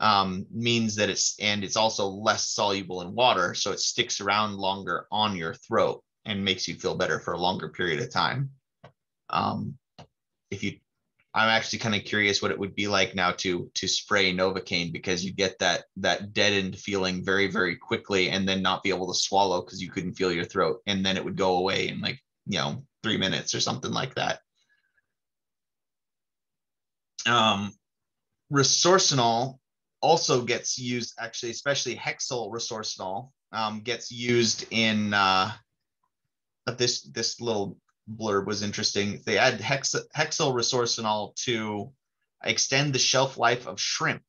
um, means that it's and it's also less soluble in water, so it sticks around longer on your throat. and makes you feel better for a longer period of time. Um, if you, I'm actually kind of curious what it would be like now to to spray Novocaine because you get that that deadened feeling very very quickly and then not be able to swallow because you couldn't feel your throat and then it would go away in like you know three minutes or something like that. Um, resorcinol also gets used actually, especially hexyl resorcinol um, gets used in uh, this this little blurb was interesting. They add hex, hexyl resorcinol to extend the shelf life of shrimp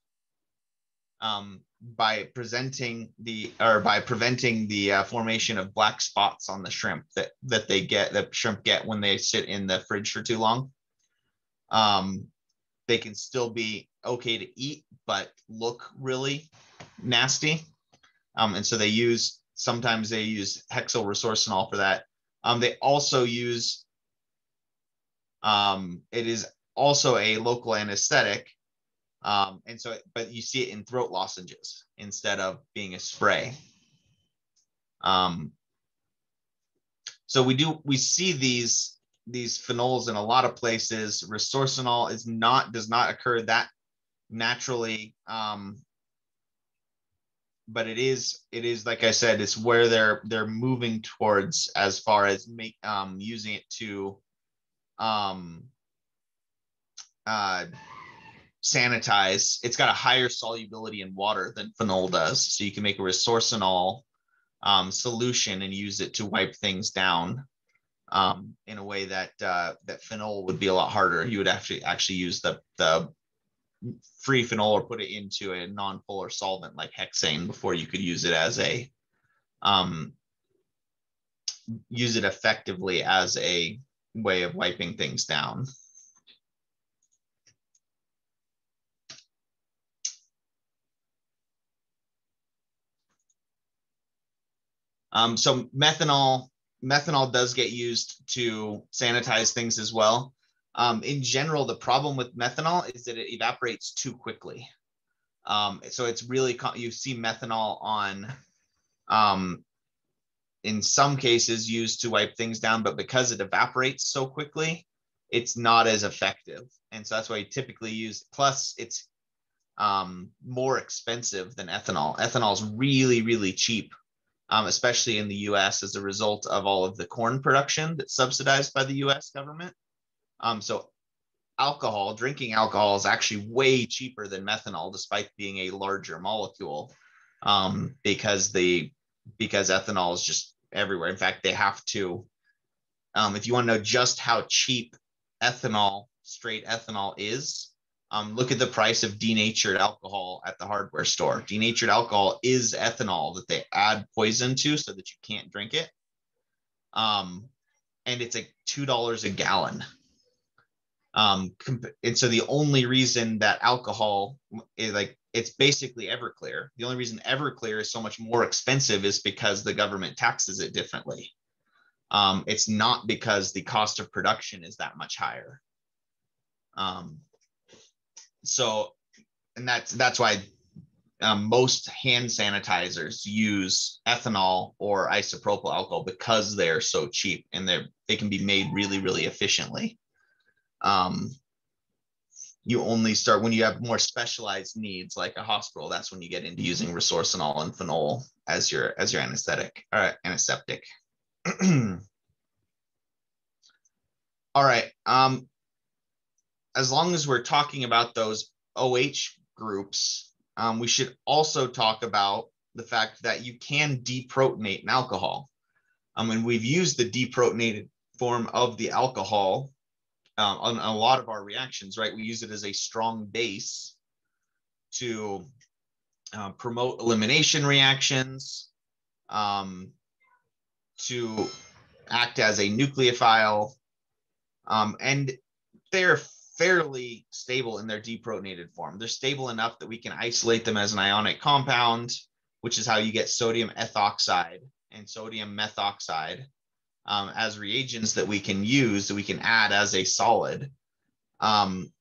um, by presenting the or by preventing the uh, formation of black spots on the shrimp that that they get that shrimp get when they sit in the fridge for too long. Um, they can still be okay to eat, but look really nasty. Um, and so they use sometimes they use hexyl resorcinol for that. Um, they also use um, it is also a local anesthetic. Um, and so, but you see it in throat lozenges instead of being a spray. Um, so we do we see these these phenols in a lot of places. Resorcinol is not does not occur that naturally um, but it is it is like I said, it's where they're they're moving towards as far as make um, using it to um, uh, sanitize. It's got a higher solubility in water than phenol does, so you can make a resorcinol um, solution and use it to wipe things down um, in a way that uh, that phenol would be a lot harder. You would actually actually use the the free phenol or put it into a non-polar solvent like hexane before you could use it as a um, use it effectively as a way of wiping things down. Um, so methanol, methanol does get used to sanitize things as well. Um, in general, the problem with methanol is that it evaporates too quickly. Um, so it's really, you see methanol on, um, in some cases used to wipe things down, but because it evaporates so quickly, it's not as effective. And so that's why you typically use, plus it's um, more expensive than ethanol. Ethanol is really, really cheap, um, especially in the US as a result of all of the corn production that's subsidized by the US government. Um, so alcohol, drinking alcohol is actually way cheaper than methanol, despite being a larger molecule, um, because the because ethanol is just everywhere. In fact, they have to. Um, if you want to know just how cheap ethanol, straight ethanol is, um, look at the price of denatured alcohol at the hardware store. Denatured alcohol is ethanol that they add poison to so that you can't drink it. Um, and it's like two dollars a gallon. Um, and so the only reason that alcohol is like it's basically Everclear. The only reason Everclear is so much more expensive is because the government taxes it differently. Um, it's not because the cost of production is that much higher. Um, so, and that's that's why um, most hand sanitizers use ethanol or isopropyl alcohol because they're so cheap and they they can be made really really efficiently um, you only start when you have more specialized needs like a hospital that's when you get into using resorcinol and phenol as your as your anesthetic or antiseptic [clears throat] all right um as long as we're talking about those oh groups um, we should also talk about the fact that you can deprotonate an alcohol. Um, and we've used the deprotonated form of the alcohol um, on, a lot of our reactions, right? We use it as a strong base to uh, promote elimination reactions, um, to act as a nucleophile, um, and they're fairly stable in their deprotonated form. They're stable enough that we can isolate them as an ionic compound, which is how you get sodium ethoxide and sodium methoxide um, as reagents that we can use that we can add as a solid um,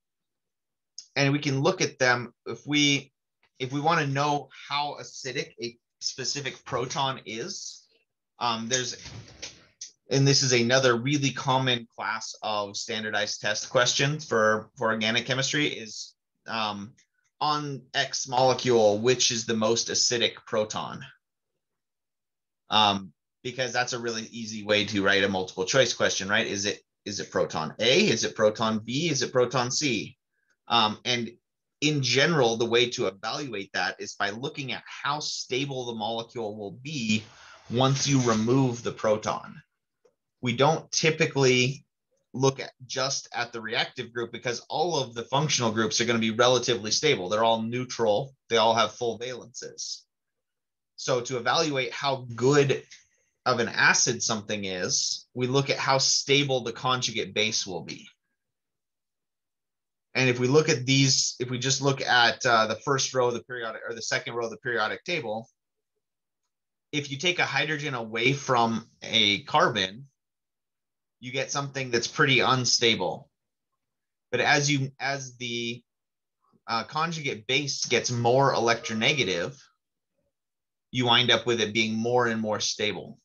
and we can look at them if we if we want to know how acidic a specific proton is um, there's and this is another really common class of standardized test questions for, for organic chemistry is um, on X molecule, which is the most acidic proton? Um, because that's a really easy way to write a multiple choice question, right? Is it is it proton A? Is it proton B? Is it proton C? Um, and in general, the way to evaluate that is by looking at how stable the molecule will be once you remove the proton. We don't typically look at just at the reactive group because all of the functional groups are going to be relatively stable. They're all neutral. They all have full valences. So to evaluate how good of an acid something is, we look at how stable the conjugate base will be. And if we look at these, if we just look at uh, the first row of the periodic or the second row of the periodic table, if you take a hydrogen away from a carbon, you get something that's pretty unstable. But as you as the uh, conjugate base gets more electronegative, you wind up with it being more and more stable.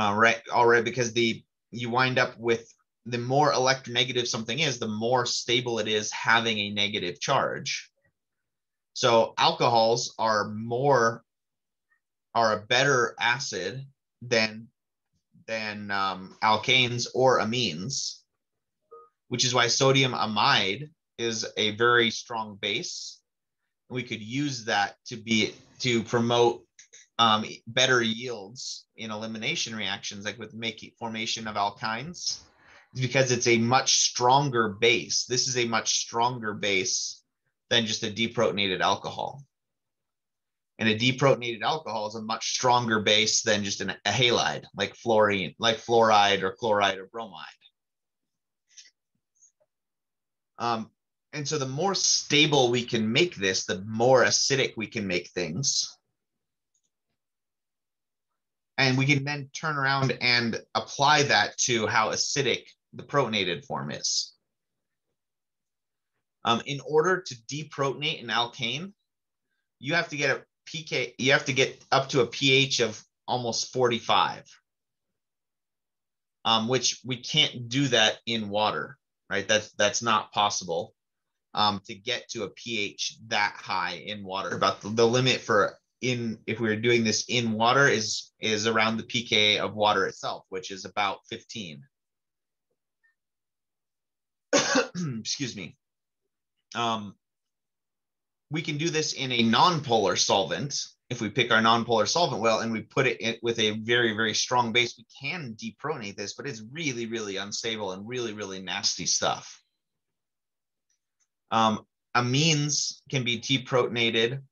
Uh, right, right, because the you wind up with the more electronegative something is, the more stable it is having a negative charge. So alcohols are more are a better acid than than um, alkanes or amines, which is why sodium amide is a very strong base. We could use that to be to promote um, better yields in elimination reactions, like with making formation of alkynes, because it's a much stronger base. This is a much stronger base than just a deprotonated alcohol. And a deprotonated alcohol is a much stronger base than just an, a halide, like fluorine, like fluoride or chloride or bromide. Um, and so the more stable we can make this, the more acidic we can make things. And we can then turn around and apply that to how acidic the protonated form is. Um, in order to deprotonate an alkane, you have to get a pK, you have to get up to a pH of almost 45, um, which we can't do that in water, right? That's, that's not possible um, to get to a pH that high in water. About the, the limit for in, if we were doing this in water is, is around the pK of water itself, which is about 15. [coughs] Excuse me. Um, we can do this in a non-polar solvent. If we pick our non-polar solvent well and we put it in, with a very, very strong base, we can deprotonate this, but it's really, really unstable and really, really nasty stuff. Um, amines can be deprotonated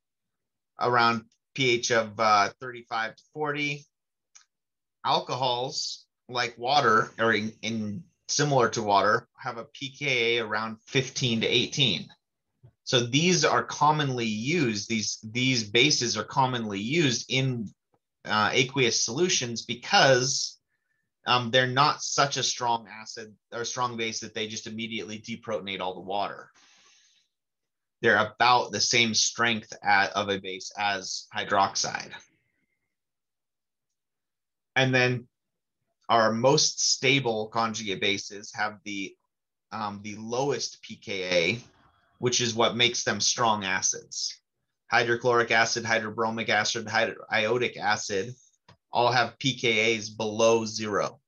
around pH of uh, 35 to 40. Alcohols, like water, or in, in similar to water, have a pKa around 15 to 18. So these are commonly used, these, these bases are commonly used in uh, aqueous solutions because um, they're not such a strong acid or strong base that they just immediately deprotonate all the water. They're about the same strength at, of a base as hydroxide. And then our most stable conjugate bases have the, um, the lowest pKa, which is what makes them strong acids. Hydrochloric acid, hydrobromic acid, iodic acid all have pKa's below zero,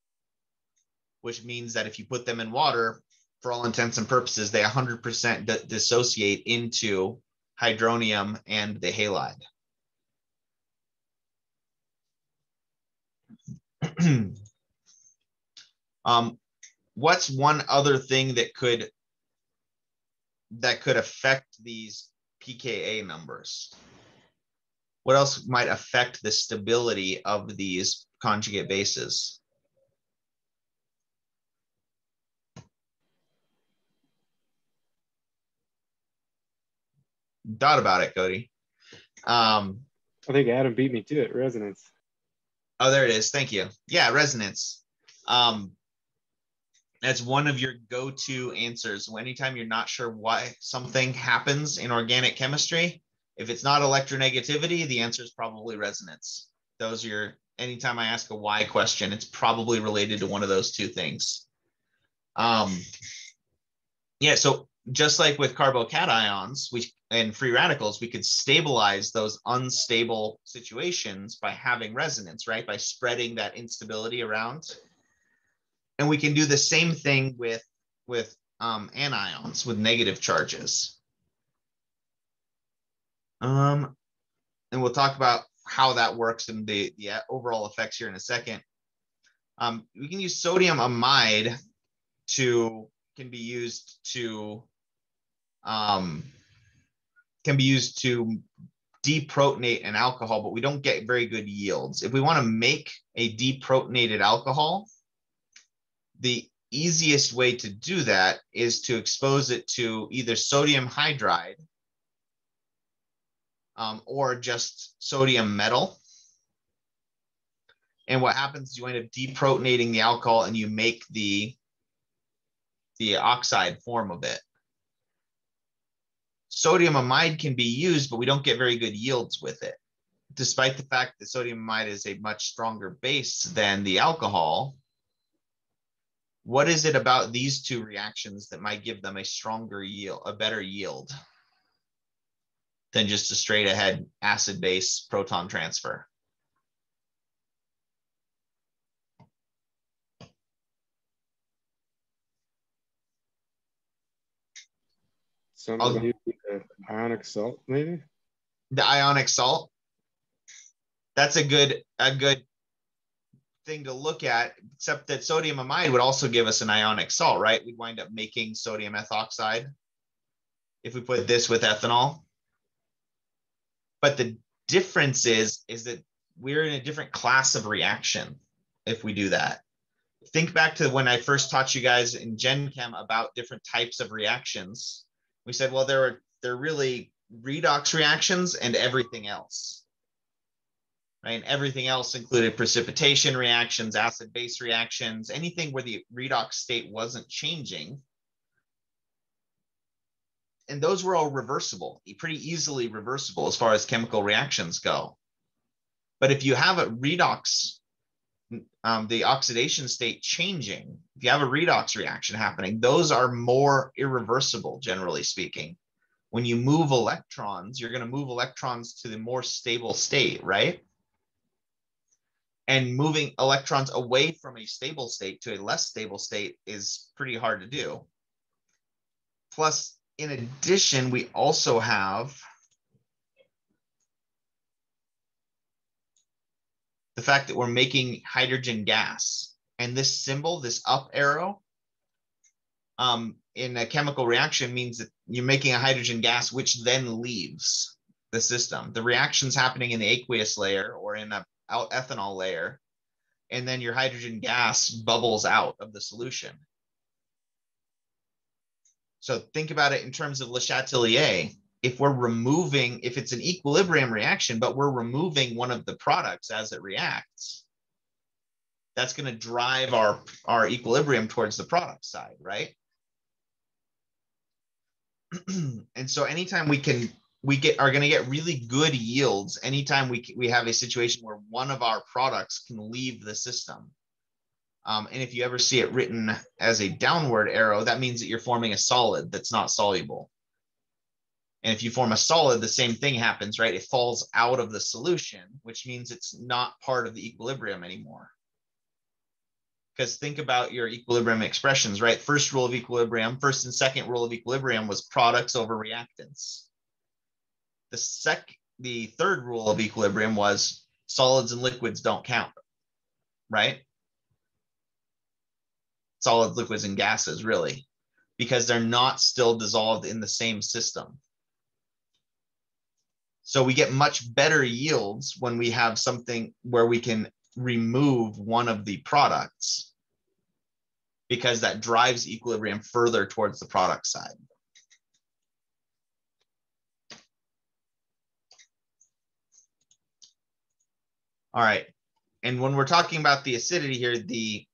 which means that if you put them in water, for all intents and purposes, they 100% dissociate into hydronium and the halide. [clears throat] um, what's one other thing that could that could affect these pKa numbers? What else might affect the stability of these conjugate bases? Thought about it, Cody. Um, I think Adam beat me to it. Resonance. Oh, there it is. Thank you. Yeah, resonance. Um, that's one of your go-to answers. Anytime you're not sure why something happens in organic chemistry, if it's not electronegativity, the answer is probably resonance. Those are your anytime I ask a why question, it's probably related to one of those two things. Um, yeah, so just like with carbocations, we and free radicals, we could stabilize those unstable situations by having resonance, right? By spreading that instability around. And we can do the same thing with with um, anions with negative charges. Um, and we'll talk about how that works and the, the overall effects here in a second. Um, we can use sodium amide to can be used to um, can be used to deprotonate an alcohol, but we don't get very good yields. If we want to make a deprotonated alcohol, the easiest way to do that is to expose it to either sodium hydride um, or just sodium metal. And what happens is you end up deprotonating the alcohol and you make the, the oxide form of it. Sodium amide can be used, but we don't get very good yields with it. Despite the fact that sodium amide is a much stronger base than the alcohol, what is it about these two reactions that might give them a stronger yield, a better yield than just a straight ahead acid base proton transfer? Something the ionic salt, maybe. The ionic salt. That's a good a good thing to look at, except that sodium amide would also give us an ionic salt, right? We'd wind up making sodium ethoxide if we put this with ethanol. But the difference is, is that we're in a different class of reaction if we do that. Think back to when I first taught you guys in Gen Chem about different types of reactions. We said, well, there are there are really redox reactions and everything else right? And everything else included precipitation reactions, acid base reactions, anything where the redox state wasn't changing. And those were all reversible, pretty easily reversible as far as chemical reactions go. But if you have a redox, um, the oxidation state changing, if you have a redox reaction happening, those are more irreversible, generally speaking. When you move electrons, you're going to move electrons to the more stable state, right? and moving electrons away from a stable state to a less stable state is pretty hard to do. Plus, in addition, we also have the fact that we're making hydrogen gas. And this symbol, this up arrow, um, in a chemical reaction means that you're making a hydrogen gas, which then leaves the system. The reaction's happening in the aqueous layer or in a out ethanol layer, and then your hydrogen gas bubbles out of the solution. So think about it in terms of Le Chatelier. If we're removing, if it's an equilibrium reaction, but we're removing one of the products as it reacts, that's going to drive our, our equilibrium towards the product side, right? [clears throat] and so anytime we can we get are going to get really good yields anytime we we have a situation where one of our products can leave the system. Um, and if you ever see it written as a downward arrow, that means that you're forming a solid that's not soluble. And if you form a solid, the same thing happens, right? It falls out of the solution, which means it's not part of the equilibrium anymore. Because think about your equilibrium expressions, right? First rule of equilibrium, first and second rule of equilibrium was products over reactants the sec the third rule of equilibrium was solids and liquids don't count, right? Solids, liquids, and gases, really, because they're not still dissolved in the same system. So we get much better yields when we have something where we can remove one of the products because that drives equilibrium further towards the product side. All right. And when we're talking about the acidity here, the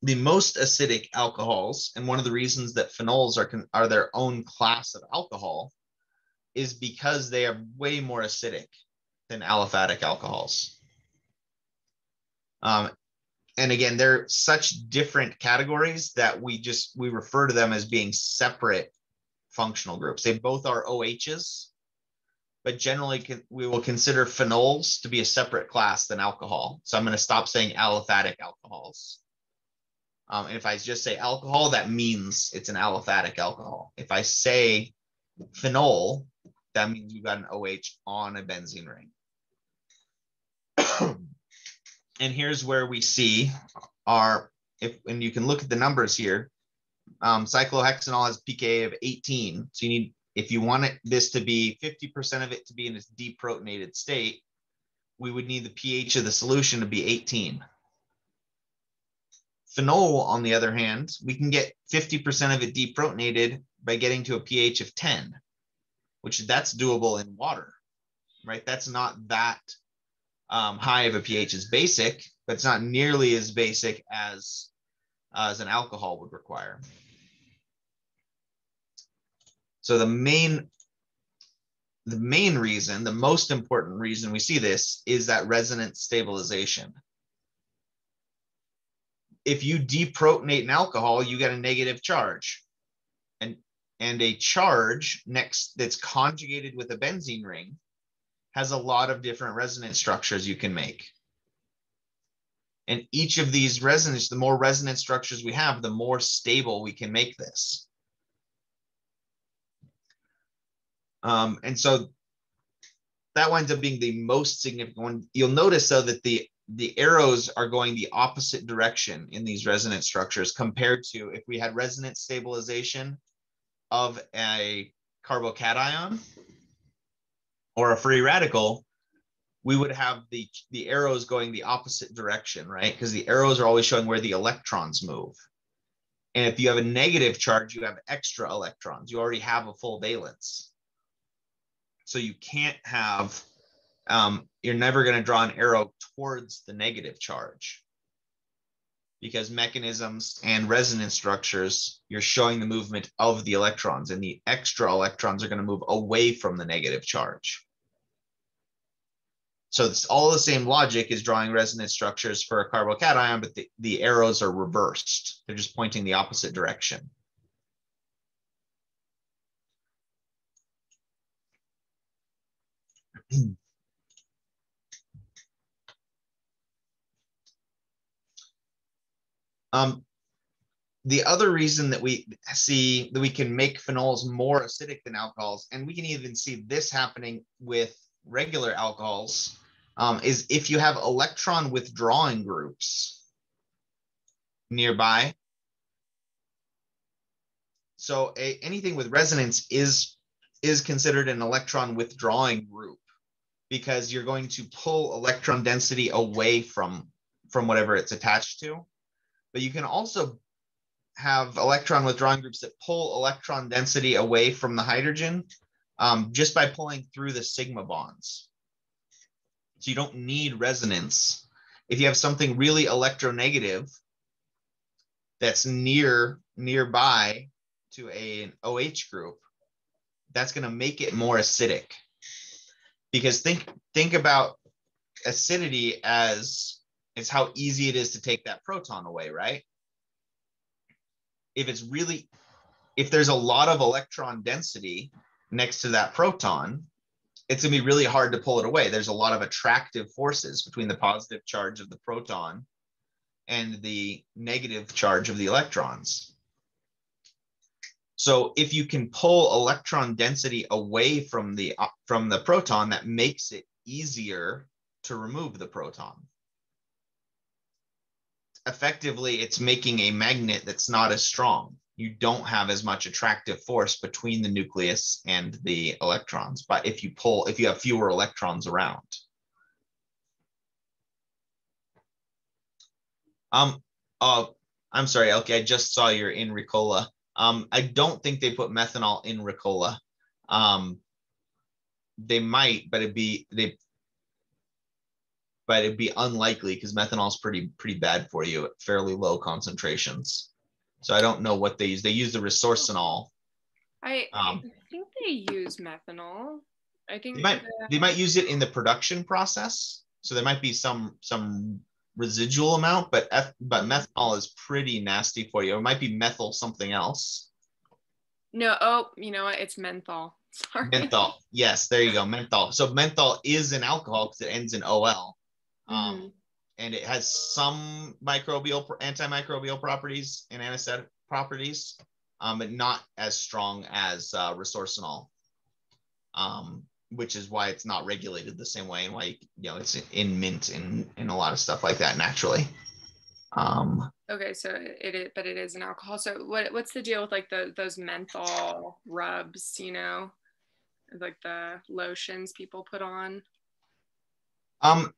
the most acidic alcohols, and one of the reasons that phenols are, are their own class of alcohol, is because they are way more acidic than aliphatic alcohols. Um, and again, they're such different categories that we just we refer to them as being separate functional groups. They both are OHs, but generally can, we will consider phenols to be a separate class than alcohol. So I'm going to stop saying aliphatic alcohols. Um, and if I just say alcohol, that means it's an aliphatic alcohol. If I say phenol, that means you've got an OH on a benzene ring. [clears throat] and here's where we see our, if, and you can look at the numbers here, um, cyclohexanol has pK of 18. So you need, if you want it, this to be 50% of it to be in its deprotonated state, we would need the pH of the solution to be 18. Phenol, on the other hand, we can get 50% of it deprotonated by getting to a pH of 10, which that's doable in water, right? That's not that um, high of a pH as basic, but it's not nearly as basic as, uh, as an alcohol would require. So the main the main reason, the most important reason we see this is that resonance stabilization. If you deprotonate an alcohol, you get a negative charge. And, a charge next that's conjugated with a benzene ring has a lot of different resonance structures you can make. And each of these resonance, the more resonance structures we have, the more stable we can make this. Um, and so that winds up being the most significant one. You'll notice though that the the arrows are going the opposite direction in these resonance structures compared to if we had resonance stabilization of a carbocation or a free radical, we would have the, the arrows going the opposite direction, right? Because the arrows are always showing where the electrons move. And if you have a negative charge, you have extra electrons. You already have a full valence. So you can't have, um, you're never going to draw an arrow towards the negative charge because mechanisms and resonance structures, you're showing the movement of the electrons and the extra electrons are going to move away from the negative charge. So it's all the same logic as drawing resonance structures for a carbocation, but the, the arrows are reversed. They're just pointing the opposite direction. [clears throat] um, the other reason that we see that we can make phenols more acidic than alcohols, and we can even see this happening with regular alcohols, um, is if you have electron withdrawing groups nearby. So a, anything with resonance is is considered an electron withdrawing group because you're going to pull electron density away from, from whatever it's attached to. But you can also have electron withdrawing groups that pull electron density away from the hydrogen um, just by pulling through the sigma bonds. So you don't need resonance. If you have something really electronegative that's near nearby to a, an OH group, that's going to make it more acidic because think think about acidity as is how easy it is to take that proton away, right? If it's really if there's a lot of electron density next to that proton, it's going to be really hard to pull it away. There's a lot of attractive forces between the positive charge of the proton and the negative charge of the electrons. So if you can pull electron density away from the from the proton, that makes it easier to remove the proton. Effectively, it's making a magnet that's not as strong. You don't have as much attractive force between the nucleus and the electrons. But if you pull, if you have fewer electrons around. Um, uh, I'm sorry, Elke, I just saw you're in Ricola. Um, I don't think they put methanol in Ricola. Um, they might, but it'd be they, but it'd be unlikely because methanol is pretty pretty bad for you at fairly low concentrations. So I don't know what they use. They use the resorcinol. I, um, I think they use methanol. I think they might, they might use it in the production process. So there might be some some residual amount, but F, but methanol is pretty nasty for you. It might be methyl something else. No, oh, you know what? It's menthol. [laughs] Sorry. Menthol. Yes, there you go. Menthol. So menthol is an alcohol because it ends in OL. Um, Mhm. and it has some microbial antimicrobial properties and anesthetic properties, um, but not as strong as uh, resorcinol, um, which is why it's not regulated the same way and why you know it's in mint and in a lot of stuff like that naturally. Um, Okay, so it is, but it is an alcohol. So what what's the deal with like the those menthol rubs? You know, like the lotions people put on. Um,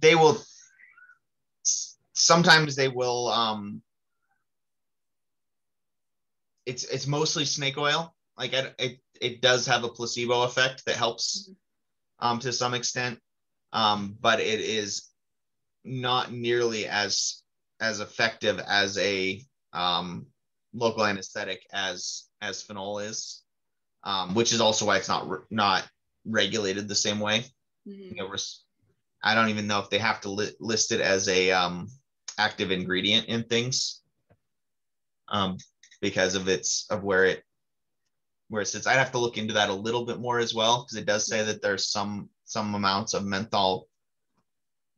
they will. Sometimes they will. Um, it's it's mostly snake oil. Like it, it it does have a placebo effect that helps, um, to some extent, um, but it is not nearly as as effective as a um, local anesthetic as as phenol is, um, which is also why it's not not regulated the same way Mhm. you know, res- I don't even know if they have to li- list it as a um, active ingredient in things um, because of its of where it where it sits. I'd have to look into that a little bit more as well because it does say that there's some some amounts of menthol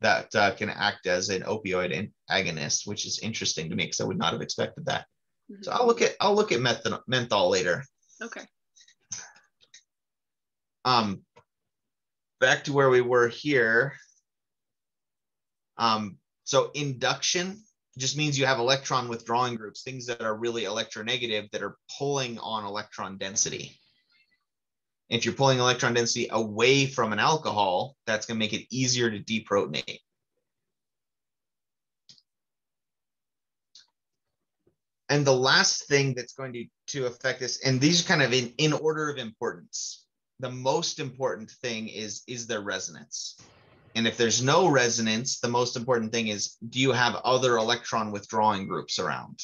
that uh, can act as an opioid agonist, which is interesting to me because I would not have expected that. So Mhm. I'll look at I'll look at menthol menthol later. Okay. um back to where we were here um so induction just means you have electron withdrawing groups things that are really electronegative that are pulling on electron density. If you're pulling electron density away from an alcohol that's going to make it easier to deprotonate. And the last thing that's going to, to affect this and these are kind of in, in order of importance the most important thing is is there resonance and if there's no resonance the most important thing is do you have other electron withdrawing groups around?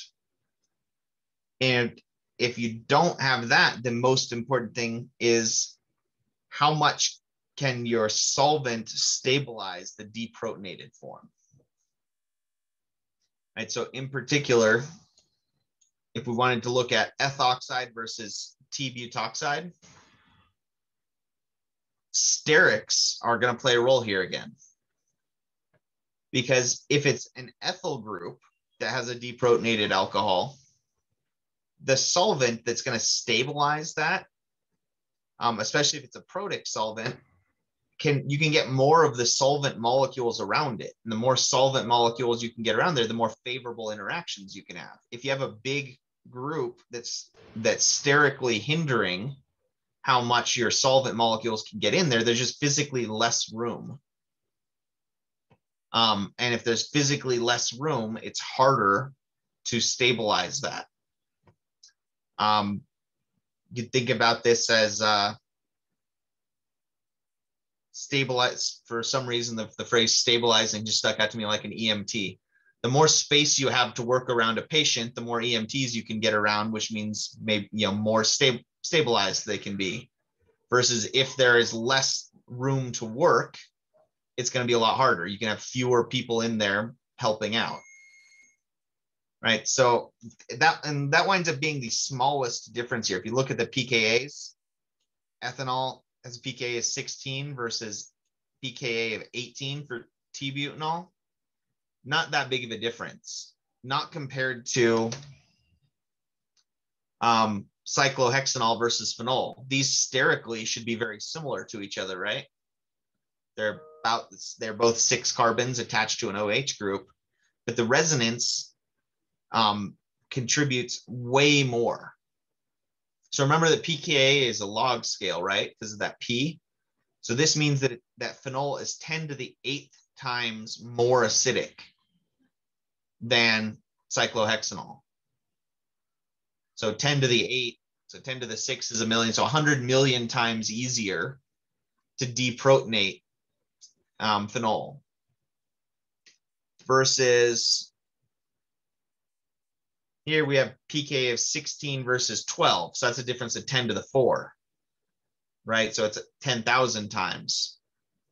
And if you don't have that the most important thing is how much can your solvent stabilize the deprotonated form? Right so in particular if we wanted to look at ethoxide versus t-butoxide sterics are going to play a role here again. Because if it's an ethyl group that has a deprotonated alcohol, the solvent that's going to stabilize that, um, especially if it's a protic solvent, can you can get more of the solvent molecules around it. And the more solvent molecules you can get around there, the more favorable interactions you can have. If you have a big group that's that's sterically hindering how much your solvent molecules can get in there. There's just physically less room. Um, and if there's physically less room, it's harder to stabilize that. Um, you think about this as uh, stabilize, for some reason, the, the phrase stabilizing just stuck out to me like an EMT. The more space you have to work around a patient, the more EMTs you can get around, which means maybe you know more stable stabilized they can be versus if there is less room to work it's going to be a lot harder. You can have fewer people in there helping out. Right? So that and that winds up being the smallest difference here. If you look at the pkas ethanol as a pka is 16 versus pka of 18 for t-butanol not that big of a difference. Not compared to um, cyclohexanol versus phenol. These sterically should be very similar to each other, right? They're about they're both six carbons attached to an OH group, but the resonance um, contributes way more. So remember that pKa is a log scale, right? Because of that P. So this means that that phenol is 10 to the eighth times more acidic than cyclohexanol. So 10 to the 8, so 10 to the 6 is a million. So 100 million times easier to deprotonate um, phenol versus here we have pK of 16 versus 12. So that's a difference of 10 to the 4, right? So it's 10,000 times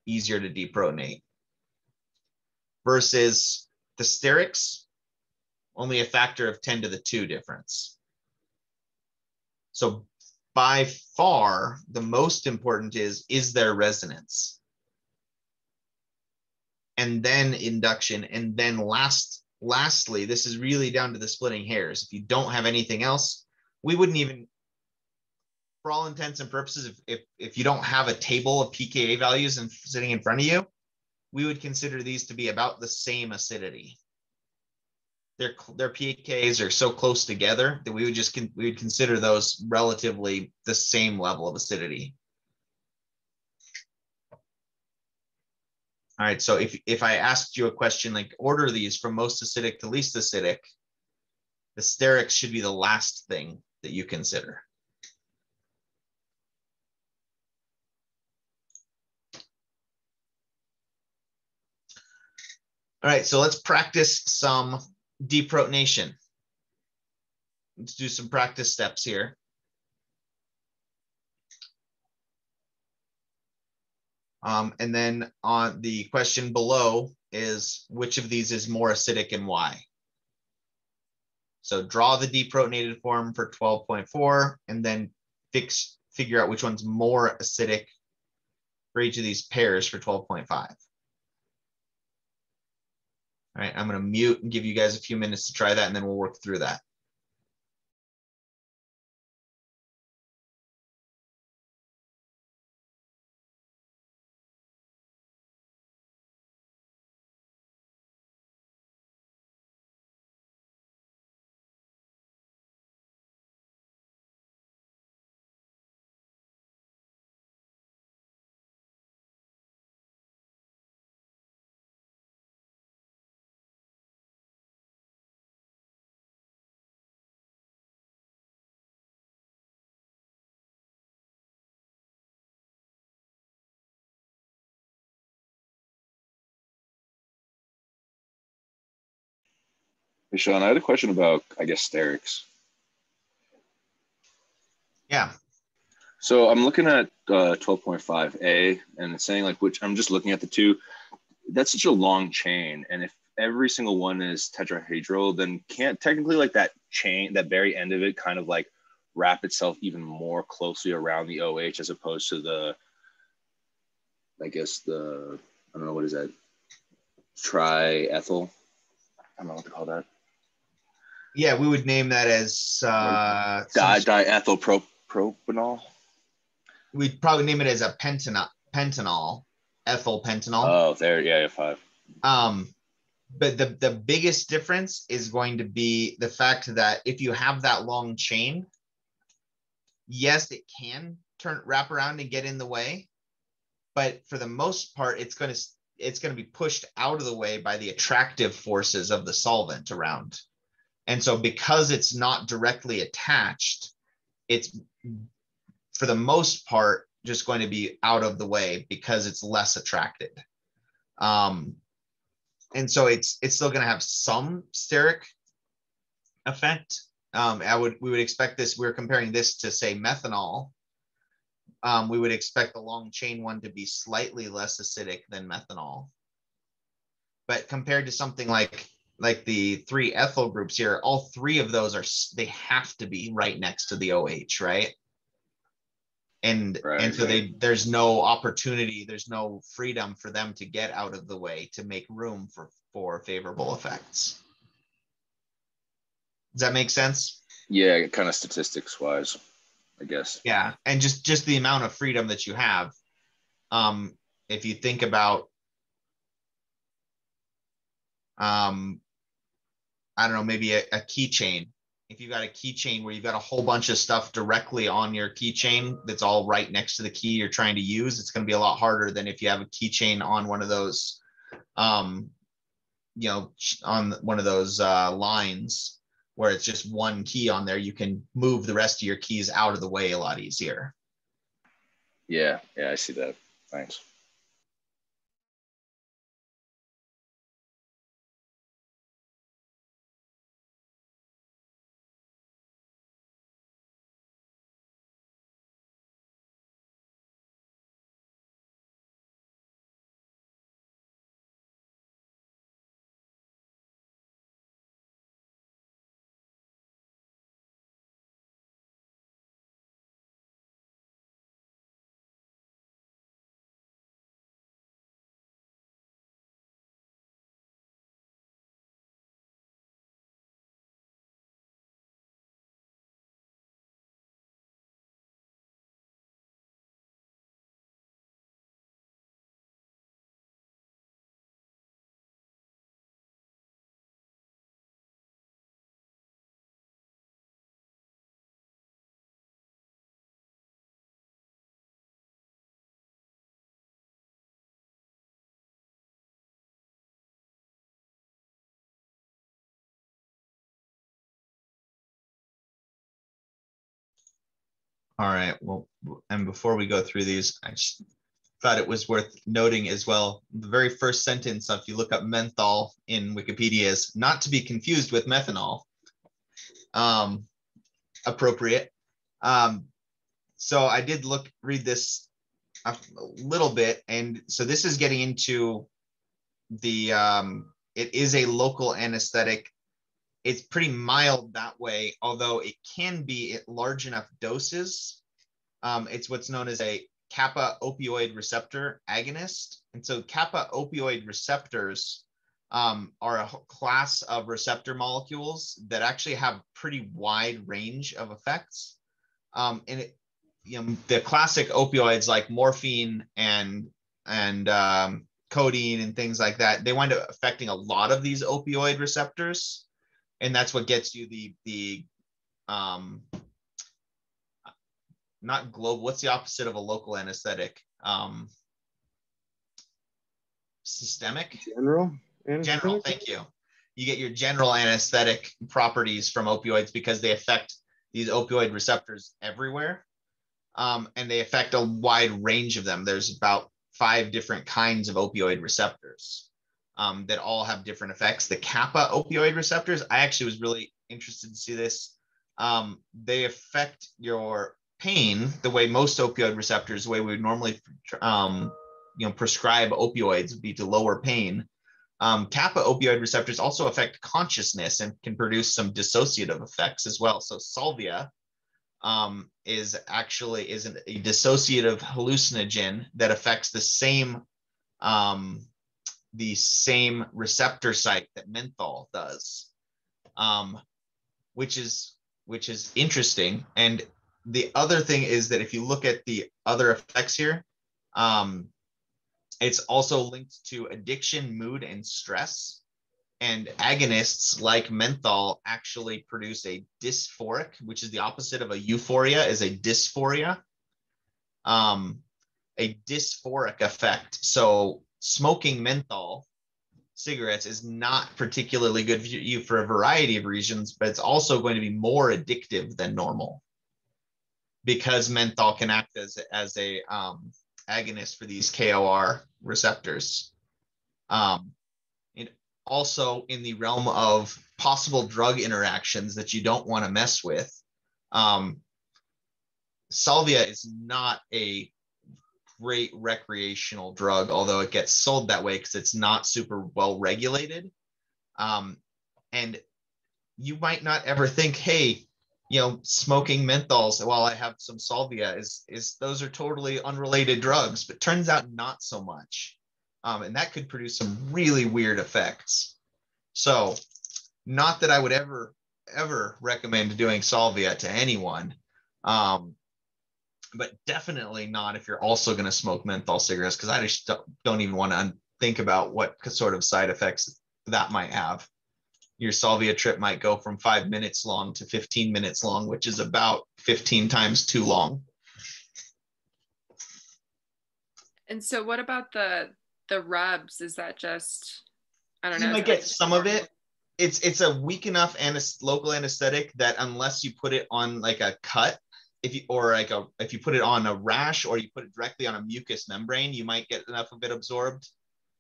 easier to deprotonate. versus the sterics, only a factor of 10 to the 2 difference. So by far, the most important is, is there resonance? And then induction, and then last, lastly, this is really down to the splitting hairs. If you don't have anything else, we wouldn't even, for all intents and purposes, if, if, if you don't have a table of pKa values and sitting in front of you, we would consider these to be about the same acidity. Their, their pKs are so close together that we would just we would consider those relatively the same level of acidity. All right, so if, if I asked you a question like order these from most acidic to least acidic, the sterics should be the last thing that you consider. All right, so let's practice some deprotonation. Let's do some practice steps here. Um, and then on the question below is which of these is more acidic and why? So draw the deprotonated form for 12.4 and then fix figure out which one's more acidic for each of these pairs for 12.5. I'm going to mute and give you guys a few minutes to try that, and then we'll work through that. Hey, Sean, I had a question about, I guess, sterics. Yeah. So I'm looking at uh, 12.5a and it's saying like, which I'm just looking at the two. That's such a long chain. And if every single one is tetrahedral, then can't technically like that chain, that very end of it kind of like wrap itself even more closely around the OH as opposed to the, I guess the, I don't know, what is that? Triethyl. I don't know what to call that. Yeah, we would name that as uh, Di diethyl propanol. We'd probably name it as a pentanol, pentanol, ethyl pentanol. Oh, there, yeah, yeah, five. Um, but the the biggest difference is going to be the fact that if you have that long chain, yes, it can turn wrap around and get in the way, but for the most part, it's going to it's going to be pushed out of the way by the attractive forces of the solvent around. And so because it's not directly attached, it's for the most part just going to be out of the way because it's less attracted. Um, and so it's it's still going to have some steric effect. Um, I would we would expect this. We're comparing this to say methanol. Um, we would expect the long chain one to be slightly less acidic than methanol. But compared to something like like the three ethyl groups here, all three of those are they have to be right next to the OH, right? And right, and so right. they there's no opportunity, there's no freedom for them to get out of the way to make room for for favorable effects. Does that make sense? Yeah, kind of statistics wise, I guess. Yeah, and just just the amount of freedom that you have. Um, if you think about um, I don't know, maybe a, a keychain. If you've got a keychain where you've got a whole bunch of stuff directly on your keychain that's all right next to the key you're trying to use, it's going to be a lot harder than if you have a keychain on one of those, um, you know, on one of those uh, lines where it's just one key on there. You can move the rest of your keys out of the way a lot easier. Yeah, yeah, I see that. Thanks. All right. Well, and before we go through these, I thought it was worth noting as well. The very first sentence, if you look up menthol in Wikipedia, is not to be confused with methanol. Um, appropriate. Um, so I did look, read this a little bit, and so this is getting into the. Um, it is a local anesthetic. It's pretty mild that way, although it can be at large enough doses. Um, it's what's known as a kappa opioid receptor agonist. And so kappa opioid receptors um, are a class of receptor molecules that actually have pretty wide range of effects. Um, and it, you know, the classic opioids like morphine and and um, codeine and things like that, they wind up affecting a lot of these opioid receptors, and that's what gets you the the um, not global. What's the opposite of a local anesthetic? Um, systemic. General. General. Thank you. You get your general anesthetic properties from opioids because they affect these opioid receptors everywhere, um, and they affect a wide range of them. There's about five different kinds of opioid receptors um, that all have different effects. The kappa opioid receptors, I actually was really interested to see this. Um, they affect your pain the way most opioid receptors, the way we would normally, um, you know, prescribe opioids would be to lower pain. Um, kappa opioid receptors also affect consciousness and can produce some dissociative effects as well. So salvia um, is actually is an, a dissociative hallucinogen that affects the same um, the same receptor site that menthol does, um, which is which is interesting. And the other thing is that if you look at the other effects here, um, it's also linked to addiction, mood, and stress. And agonists like menthol actually produce a dysphoric, which is the opposite of a euphoria, is a dysphoria. Um, a dysphoric effect. So smoking menthol cigarettes is not particularly good for you for a variety of reasons, but it's also going to be more addictive than normal because menthol can act as, as a um, agonist for these KOR receptors. Um, and also in the realm of possible drug interactions that you don't want to mess with, um, salvia is not a great recreational drug, although it gets sold that way because it's not super well regulated. Um, and you might not ever think, hey, you know, smoking menthols while I have some salvia is is those are totally unrelated drugs, but turns out not so much. Um, and that could produce some really weird effects. So, not that I would ever ever recommend doing salvia to anyone, um, but definitely not if you're also going to smoke menthol cigarettes because I just don't, even want to think about what sort of side effects that might have your salvia trip might go from five minutes long to 15 minutes long, which is about 15 times too long. And so, what about the the rubs? Is that just I don't know? You might get some of it. It's it's a weak enough anes- local anesthetic that unless you put it on like a cut, if you or like a if you put it on a rash or you put it directly on a mucous membrane, you might get enough of it absorbed.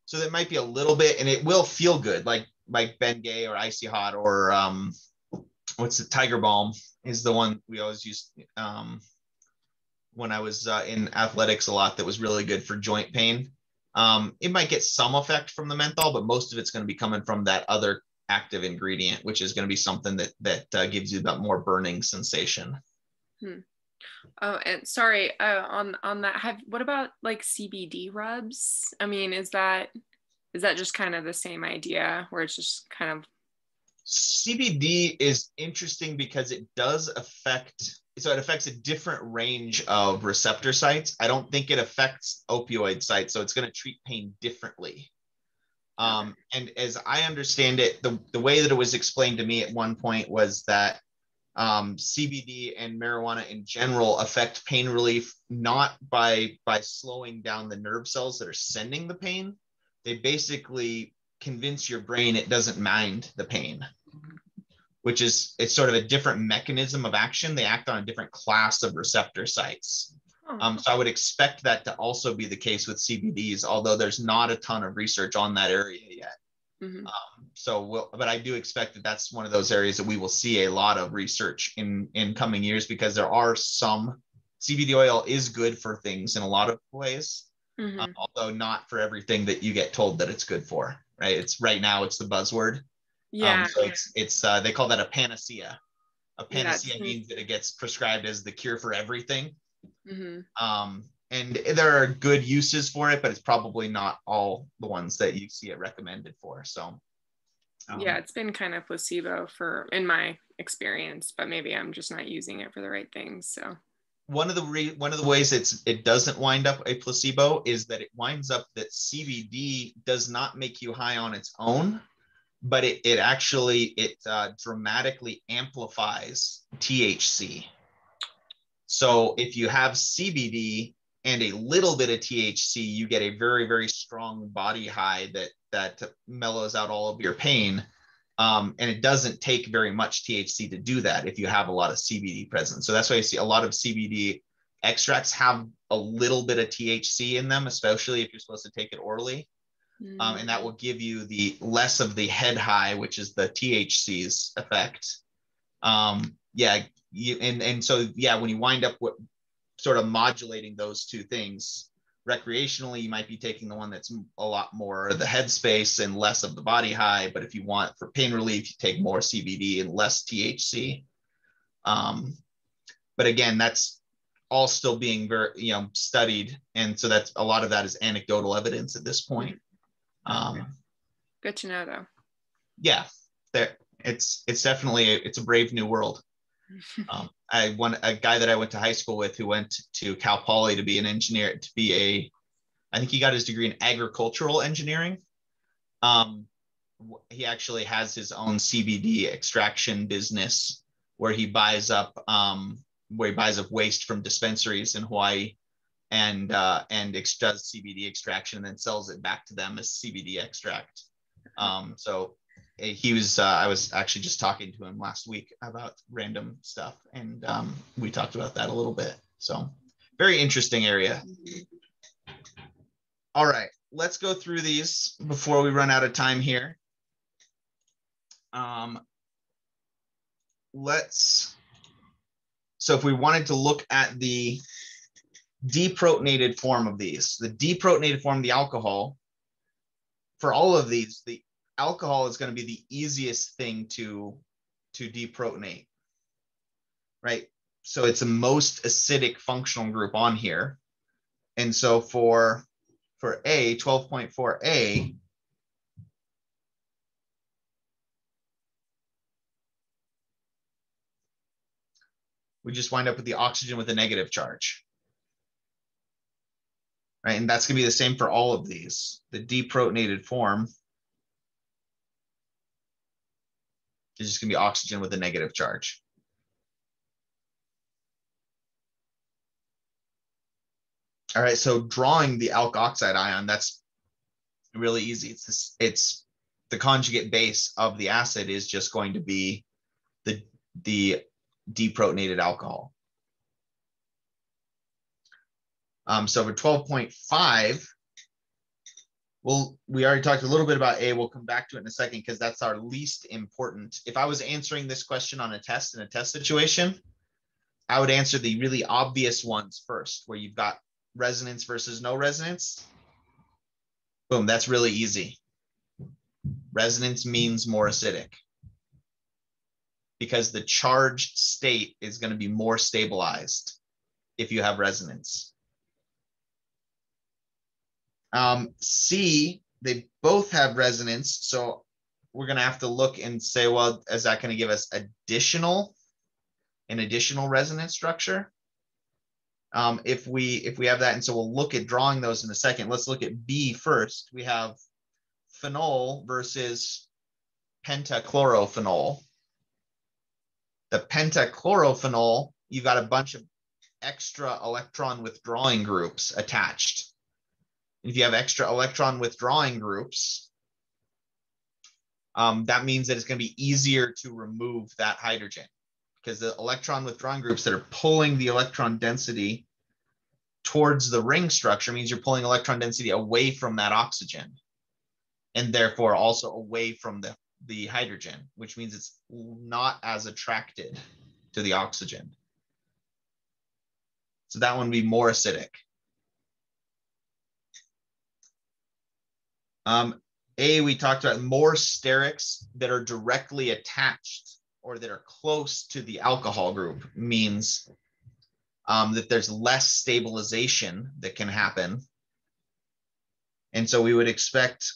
So there might be a little bit, and it will feel good, like like Bengay or Icy Hot or um, what's the Tiger Balm is the one we always use um, when I was uh, in athletics a lot. That was really good for joint pain. Um, it might get some effect from the menthol, but most of it's going to be coming from that other active ingredient, which is going to be something that that uh, gives you that more burning sensation. Oh, and sorry, uh, on on that, have what about like CBD rubs? I mean, is that is that just kind of the same idea where it's just kind of CBD is interesting because it does affect so it affects a different range of receptor sites. I don't think it affects opioid sites, so it's going to treat pain differently. Um, and as I understand it, the, the way that it was explained to me at one point was that um, CBD and marijuana in general affect pain relief not by by slowing down the nerve cells that are sending the pain. They basically convince your brain it doesn't mind the pain. which is it's sort of a different mechanism of action. They act on a different class of receptor sites. Um, so I would expect that to also be the case with CBDs, although there's not a ton of research on that area yet. mhm. Um, so, we'll, but I do expect that that's one of those areas that we will see a lot of research in in coming years because there are some CBD oil is good for things in a lot of ways, Mhm. um, although not for everything that you get told that it's good for. Right? It's right now it's the buzzword. yeah. Um, so it's it's uh, they call that a panacea. A Yeah, panacea means that it gets prescribed as the cure for everything. Mhm. Um, and there are good uses for it, but it's probably not all the ones that you see it recommended for. So, um, yeah, it's been kind of placebo for in my experience, but maybe I'm just not using it for the right things. So one of the re- one of the ways it's it doesn't wind up a placebo is that it winds up that CBD does not make you high on its own, but it it actually it uh, dramatically amplifies THC. So if you have CBD and a little bit of THC, you get a very very strong body high that that mellows out all of your pain. Um, and it doesn't take very much THC to do that if you have a lot of CBD present. So that's why you see a lot of CBD extracts have a little bit of THC in them, especially if you're supposed to take it orally. Um, and that will give you the less of the head high, which is the THC's effect. Um, yeah, you, and and so yeah, when you wind up with sort of modulating those two things recreationally, you might be taking the one that's a lot more the headspace and less of the body high. But if you want for pain relief, you take more CBD and less THC. Um, but again, that's all still being very you know studied, and so that's a lot of that is anecdotal evidence at this point. Um, good to know though. yeah, there it's it's definitely a, it's a brave new world. [laughs] Um, I one a guy that I went to high school with who went to Cal Poly to be an engineer to be a, I think he got his degree in agricultural engineering. Um, he actually has his own CBD extraction business where he buys up um, where he buys up waste from dispensaries in Hawaii and uh, and does CBD extraction and then sells it back to them as CBD extract. Um, so he was uh, I was actually just talking to him last week about random stuff and um, we talked about that a little bit. So very interesting area. All right, let's go through these before we run out of time here. Um, let's so if we wanted to look at the deprotonated form of these, the deprotonated form, of the alcohol, for all of these, the alcohol is going to be the easiest thing to to deprotonate, right? So it's the most acidic functional group on here, and so for for A, 12.4A, we just wind up with the oxygen with a negative charge. Right, and that's gonna be the same for all of these. The deprotonated form is just gonna be oxygen with a negative charge. All right, so drawing the alkoxide ion, that's really easy. It's this, it's the conjugate base of the acid is just going to be the the deprotonated alcohol. Um, so for 12.5, well, we already talked a little bit about A. We'll come back to it in a second because that's our least important. If I was answering this question on a test in a test situation, I would answer the really obvious ones first, where you've got resonance versus no resonance. Boom, that's really easy. Resonance means more acidic because the charged state is going to be more stabilized if you have resonance. Um, C, they both have resonance. So we're going to have to look and say, well, is that going to give us additional, an additional resonance structure? Um, if we if we have that, and so we'll look at drawing those in a second. Let's look at B first. We have phenol versus pentachlorophenol. The pentachlorophenol, you've got a bunch of extra electron withdrawing groups attached. If you have extra electron withdrawing groups, um, that means that it's going to be easier to remove that hydrogen because the electron withdrawing groups that are pulling the electron density towards the ring structure means you're pulling electron density away from that oxygen and therefore also away from the, the hydrogen, which means it's not as attracted to the oxygen. So that one would be more acidic. Um, A, we talked about more sterics that are directly attached or that are close to the alcohol group means um, that there's less stabilization that can happen. And so we would expect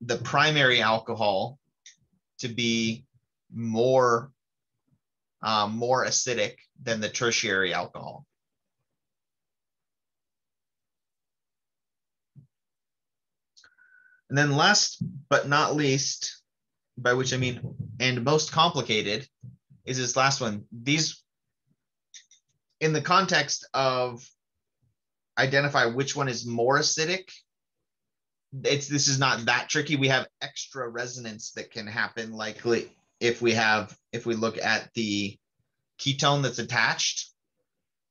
the primary alcohol to be more um, more acidic than the tertiary alcohol. And then last but not least, by which I mean, and most complicated, is this last one. These, in the context of identify which one is more acidic, it's this is not that tricky. We have extra resonance that can happen likely if we have if we look at the ketone that's attached.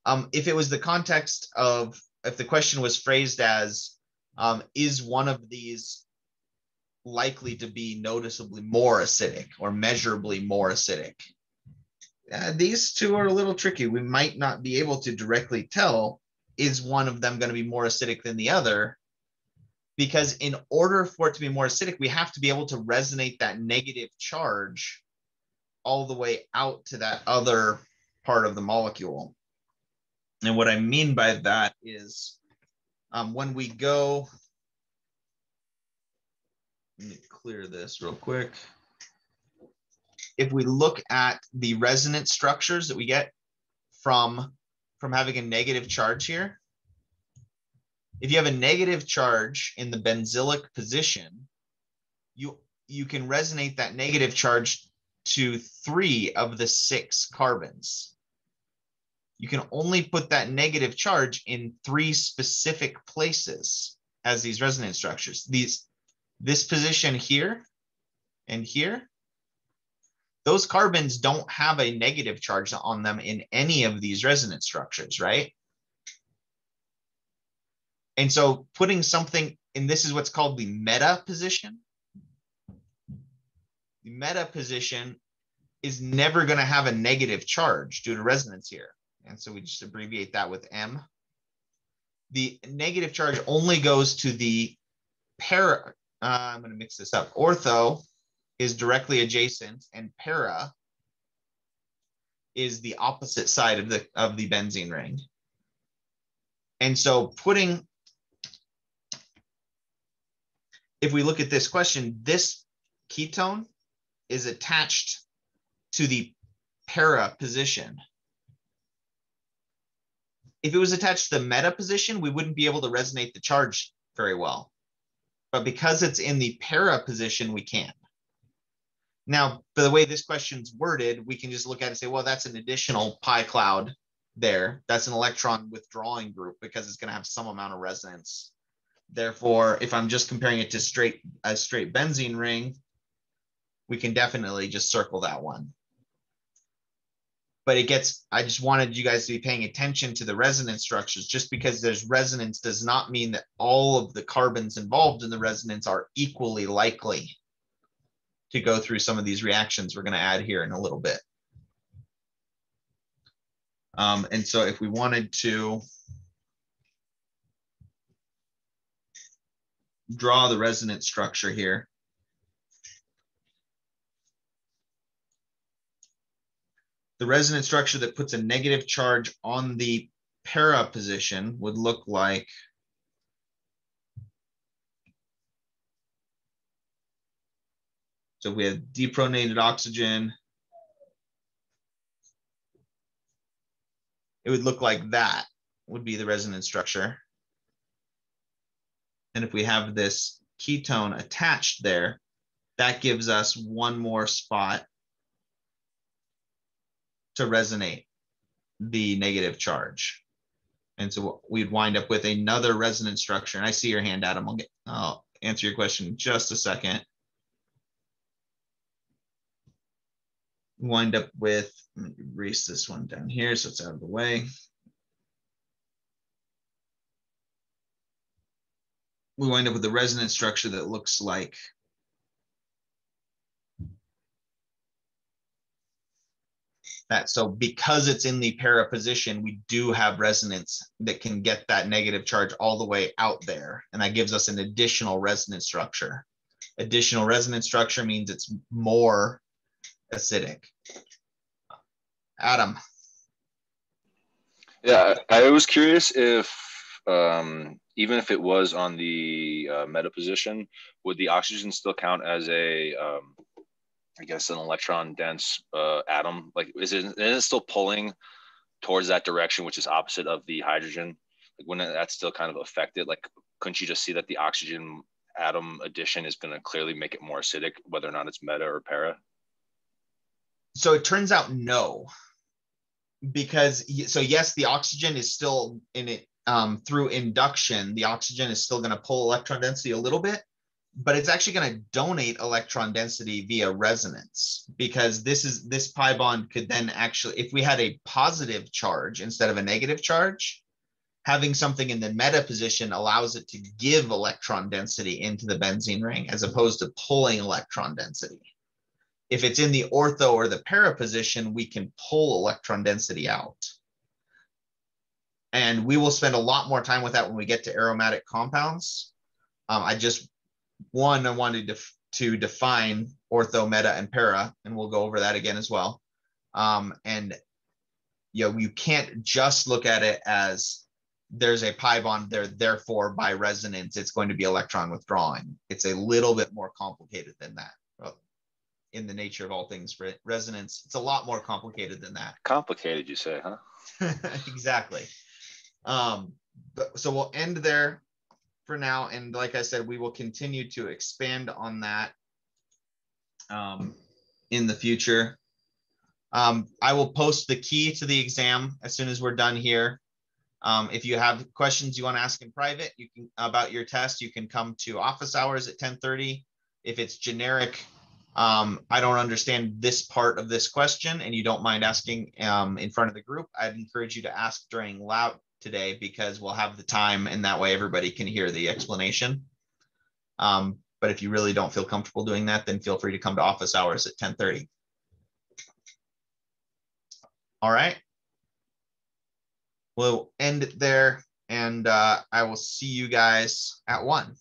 Um, if it was the context of if the question was phrased as um, is one of these likely to be noticeably more acidic or measurably more acidic. Uh, these two are a little tricky. We might not be able to directly tell is one of them going to be more acidic than the other because in order for it to be more acidic we have to be able to resonate that negative charge all the way out to that other part of the molecule and what i mean by that is um, when we go let me clear this real quick. If we look at the resonance structures that we get from, from having a negative charge here, if you have a negative charge in the benzylic position, you, you can resonate that negative charge to three of the six carbons. You can only put that negative charge in three specific places as these resonance structures. These this position here and here, those carbons don't have a negative charge on them in any of these resonance structures, right? And so putting something, and this is what's called the meta position. The meta position is never going to have a negative charge due to resonance here. And so we just abbreviate that with M. The negative charge only goes to the para, uh, I'm going to mix this up. Ortho is directly adjacent, and para is the opposite side of the of the benzene ring. And so putting, if we look at this question, this ketone is attached to the para position. If it was attached to the meta position, we wouldn't be able to resonate the charge very well but because it's in the para position, we can. Now, for the way this question's worded, we can just look at it and say, well, that's an additional pi cloud there. That's an electron withdrawing group because it's going to have some amount of resonance. Therefore, if I'm just comparing it to straight a straight benzene ring, we can definitely just circle that one but it gets i just wanted you guys to be paying attention to the resonance structures. Just because there's resonance does not mean that all of the carbons involved in the resonance are equally likely to go through some of these reactions we're going to add here in a little bit. Um, and so if we wanted to draw the resonance structure here the resonance structure that puts a negative charge on the para position would look like So we have deprotonated oxygen. It would look like that would be the resonance structure. And if we have this ketone attached there, that gives us one more spot to resonate the negative charge. And so we'd wind up with another resonance structure. And I see your hand, Adam. I'll, get, I'll answer your question in just a second. Wind up with, erase this one down here so it's out of the way. We wind up with a resonance structure that looks like that. So because it's in the para position, we do have resonance that can get that negative charge all the way out there. And that gives us an additional resonance structure. Additional resonance structure means it's more acidic. Adam. Yeah, I was curious if um, even if it was on the uh, meta position, would the oxygen still count as a um, I guess an electron dense uh, atom? Like, is it, is it still pulling towards that direction, which is opposite of the hydrogen? Like, wouldn't that still kind of affect it? Like, couldn't you just see that the oxygen atom addition is going to clearly make it more acidic, whether or not it's meta or para? So it turns out no, because so yes, the oxygen is still in it um, through induction. The oxygen is still going to pull electron density a little bit, but it's actually going to donate electron density via resonance because this is this pi bond could then actually if we had a positive charge instead of a negative charge having something in the meta position allows it to give electron density into the benzene ring as opposed to pulling electron density. If it's in the ortho or the para position we can pull electron density out. And we will spend a lot more time with that when we get to aromatic compounds. Um, I just one, I wanted to, to define ortho, meta, and para, and we'll go over that again as well. Um, and you know, you can't just look at it as there's a pi bond there, therefore by resonance, it's going to be electron withdrawing. It's a little bit more complicated than that. In the nature of all things, resonance, it's a lot more complicated than that. Complicated, you say, huh? [laughs] exactly. Um, but, so we'll end there for now. And like I said, we will continue to expand on that um, in the future. Um, I will post the key to the exam as soon as we're done here. Um, if you have questions you want to ask in private, you can about your test, you can come to office hours at 1030. If it's generic, um, I don't understand this part of this question and you don't mind asking um, in front of the group, I'd encourage you to ask during loud today because we'll have the time and that way everybody can hear the explanation. Um, but if you really don't feel comfortable doing that, then feel free to come to office hours at 1030. All right. We'll end it there and uh, I will see you guys at one.